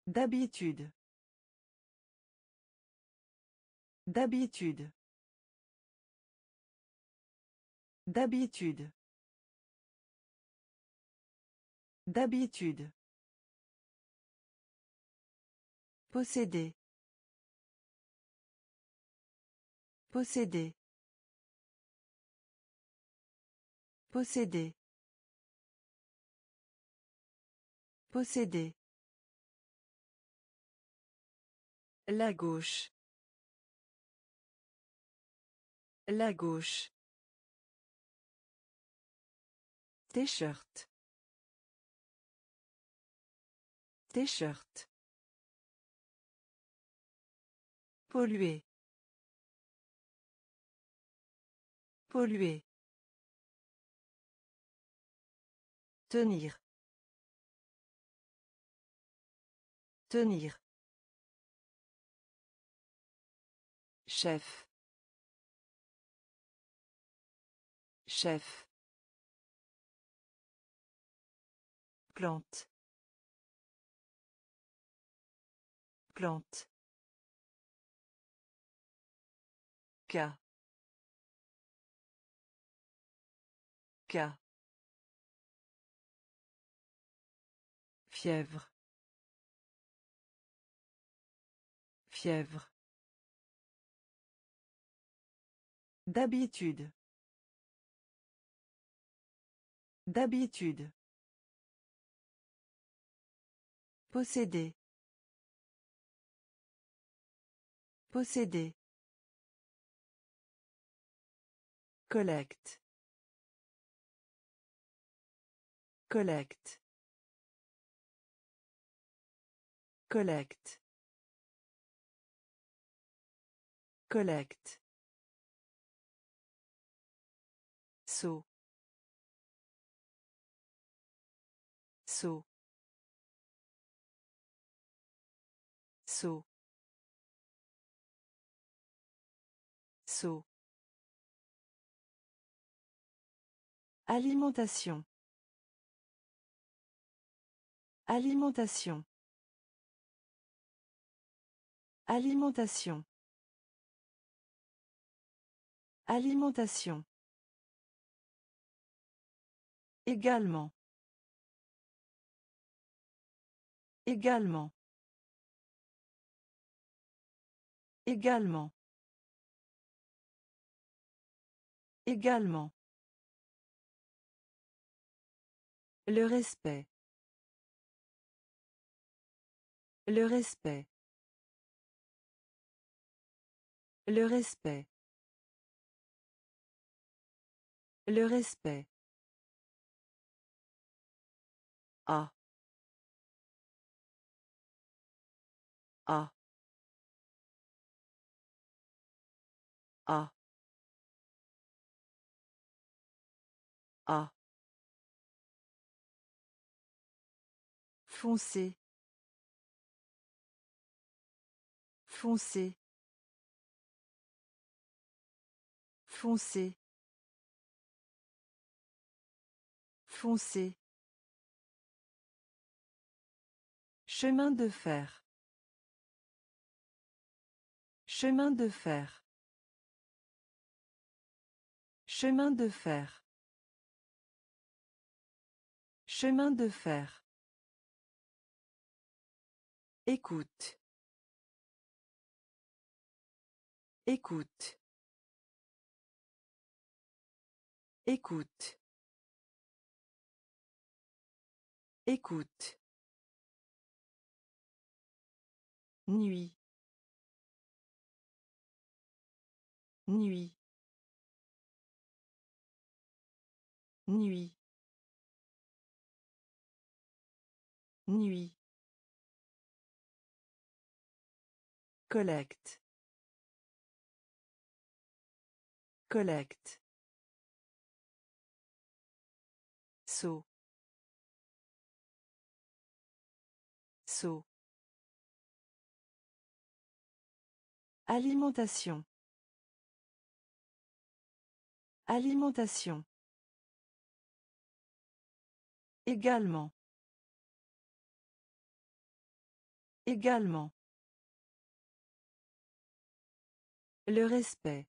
D'habitude. D'habitude. D'habitude. D'habitude. Posséder. Posséder. Posséder. Posséder. La gauche. La gauche. T-shirt. T-shirt. Polluer. Polluer. Tenir. Tenir. Chef. Chef. Plante. Plante. Cas. Cas. Fièvre. Fièvre. D'habitude. D'habitude. Posséder. Posséder. Collecte. Collecte. Collecte. Collecte. Saut. Saut. Saut. Saut. Alimentation. Alimentation. Alimentation. Alimentation. Également. Également. Également. Également. Le respect. Le respect. Le respect. Le respect. A. A. A. A. Foncé. Foncé. Foncé. Foncé. Chemin de fer. Chemin de fer. Chemin de fer. Chemin de fer. Écoute. Écoute. Écoute. Écoute. Nuit. Nuit. Nuit. Nuit. Collecte. Collecte. Saut. Saut. Alimentation. Alimentation. Également. Également. Le respect.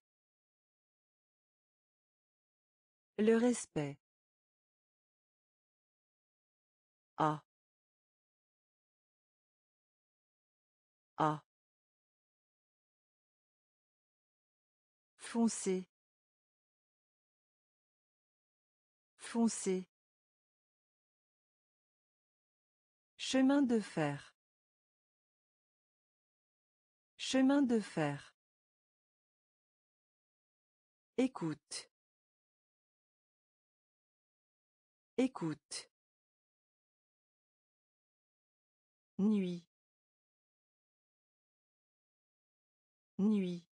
Le respect. A. A. Foncé. Foncé. Chemin de fer. Chemin de fer. Écoute. Écoute. Nuit. Nuit.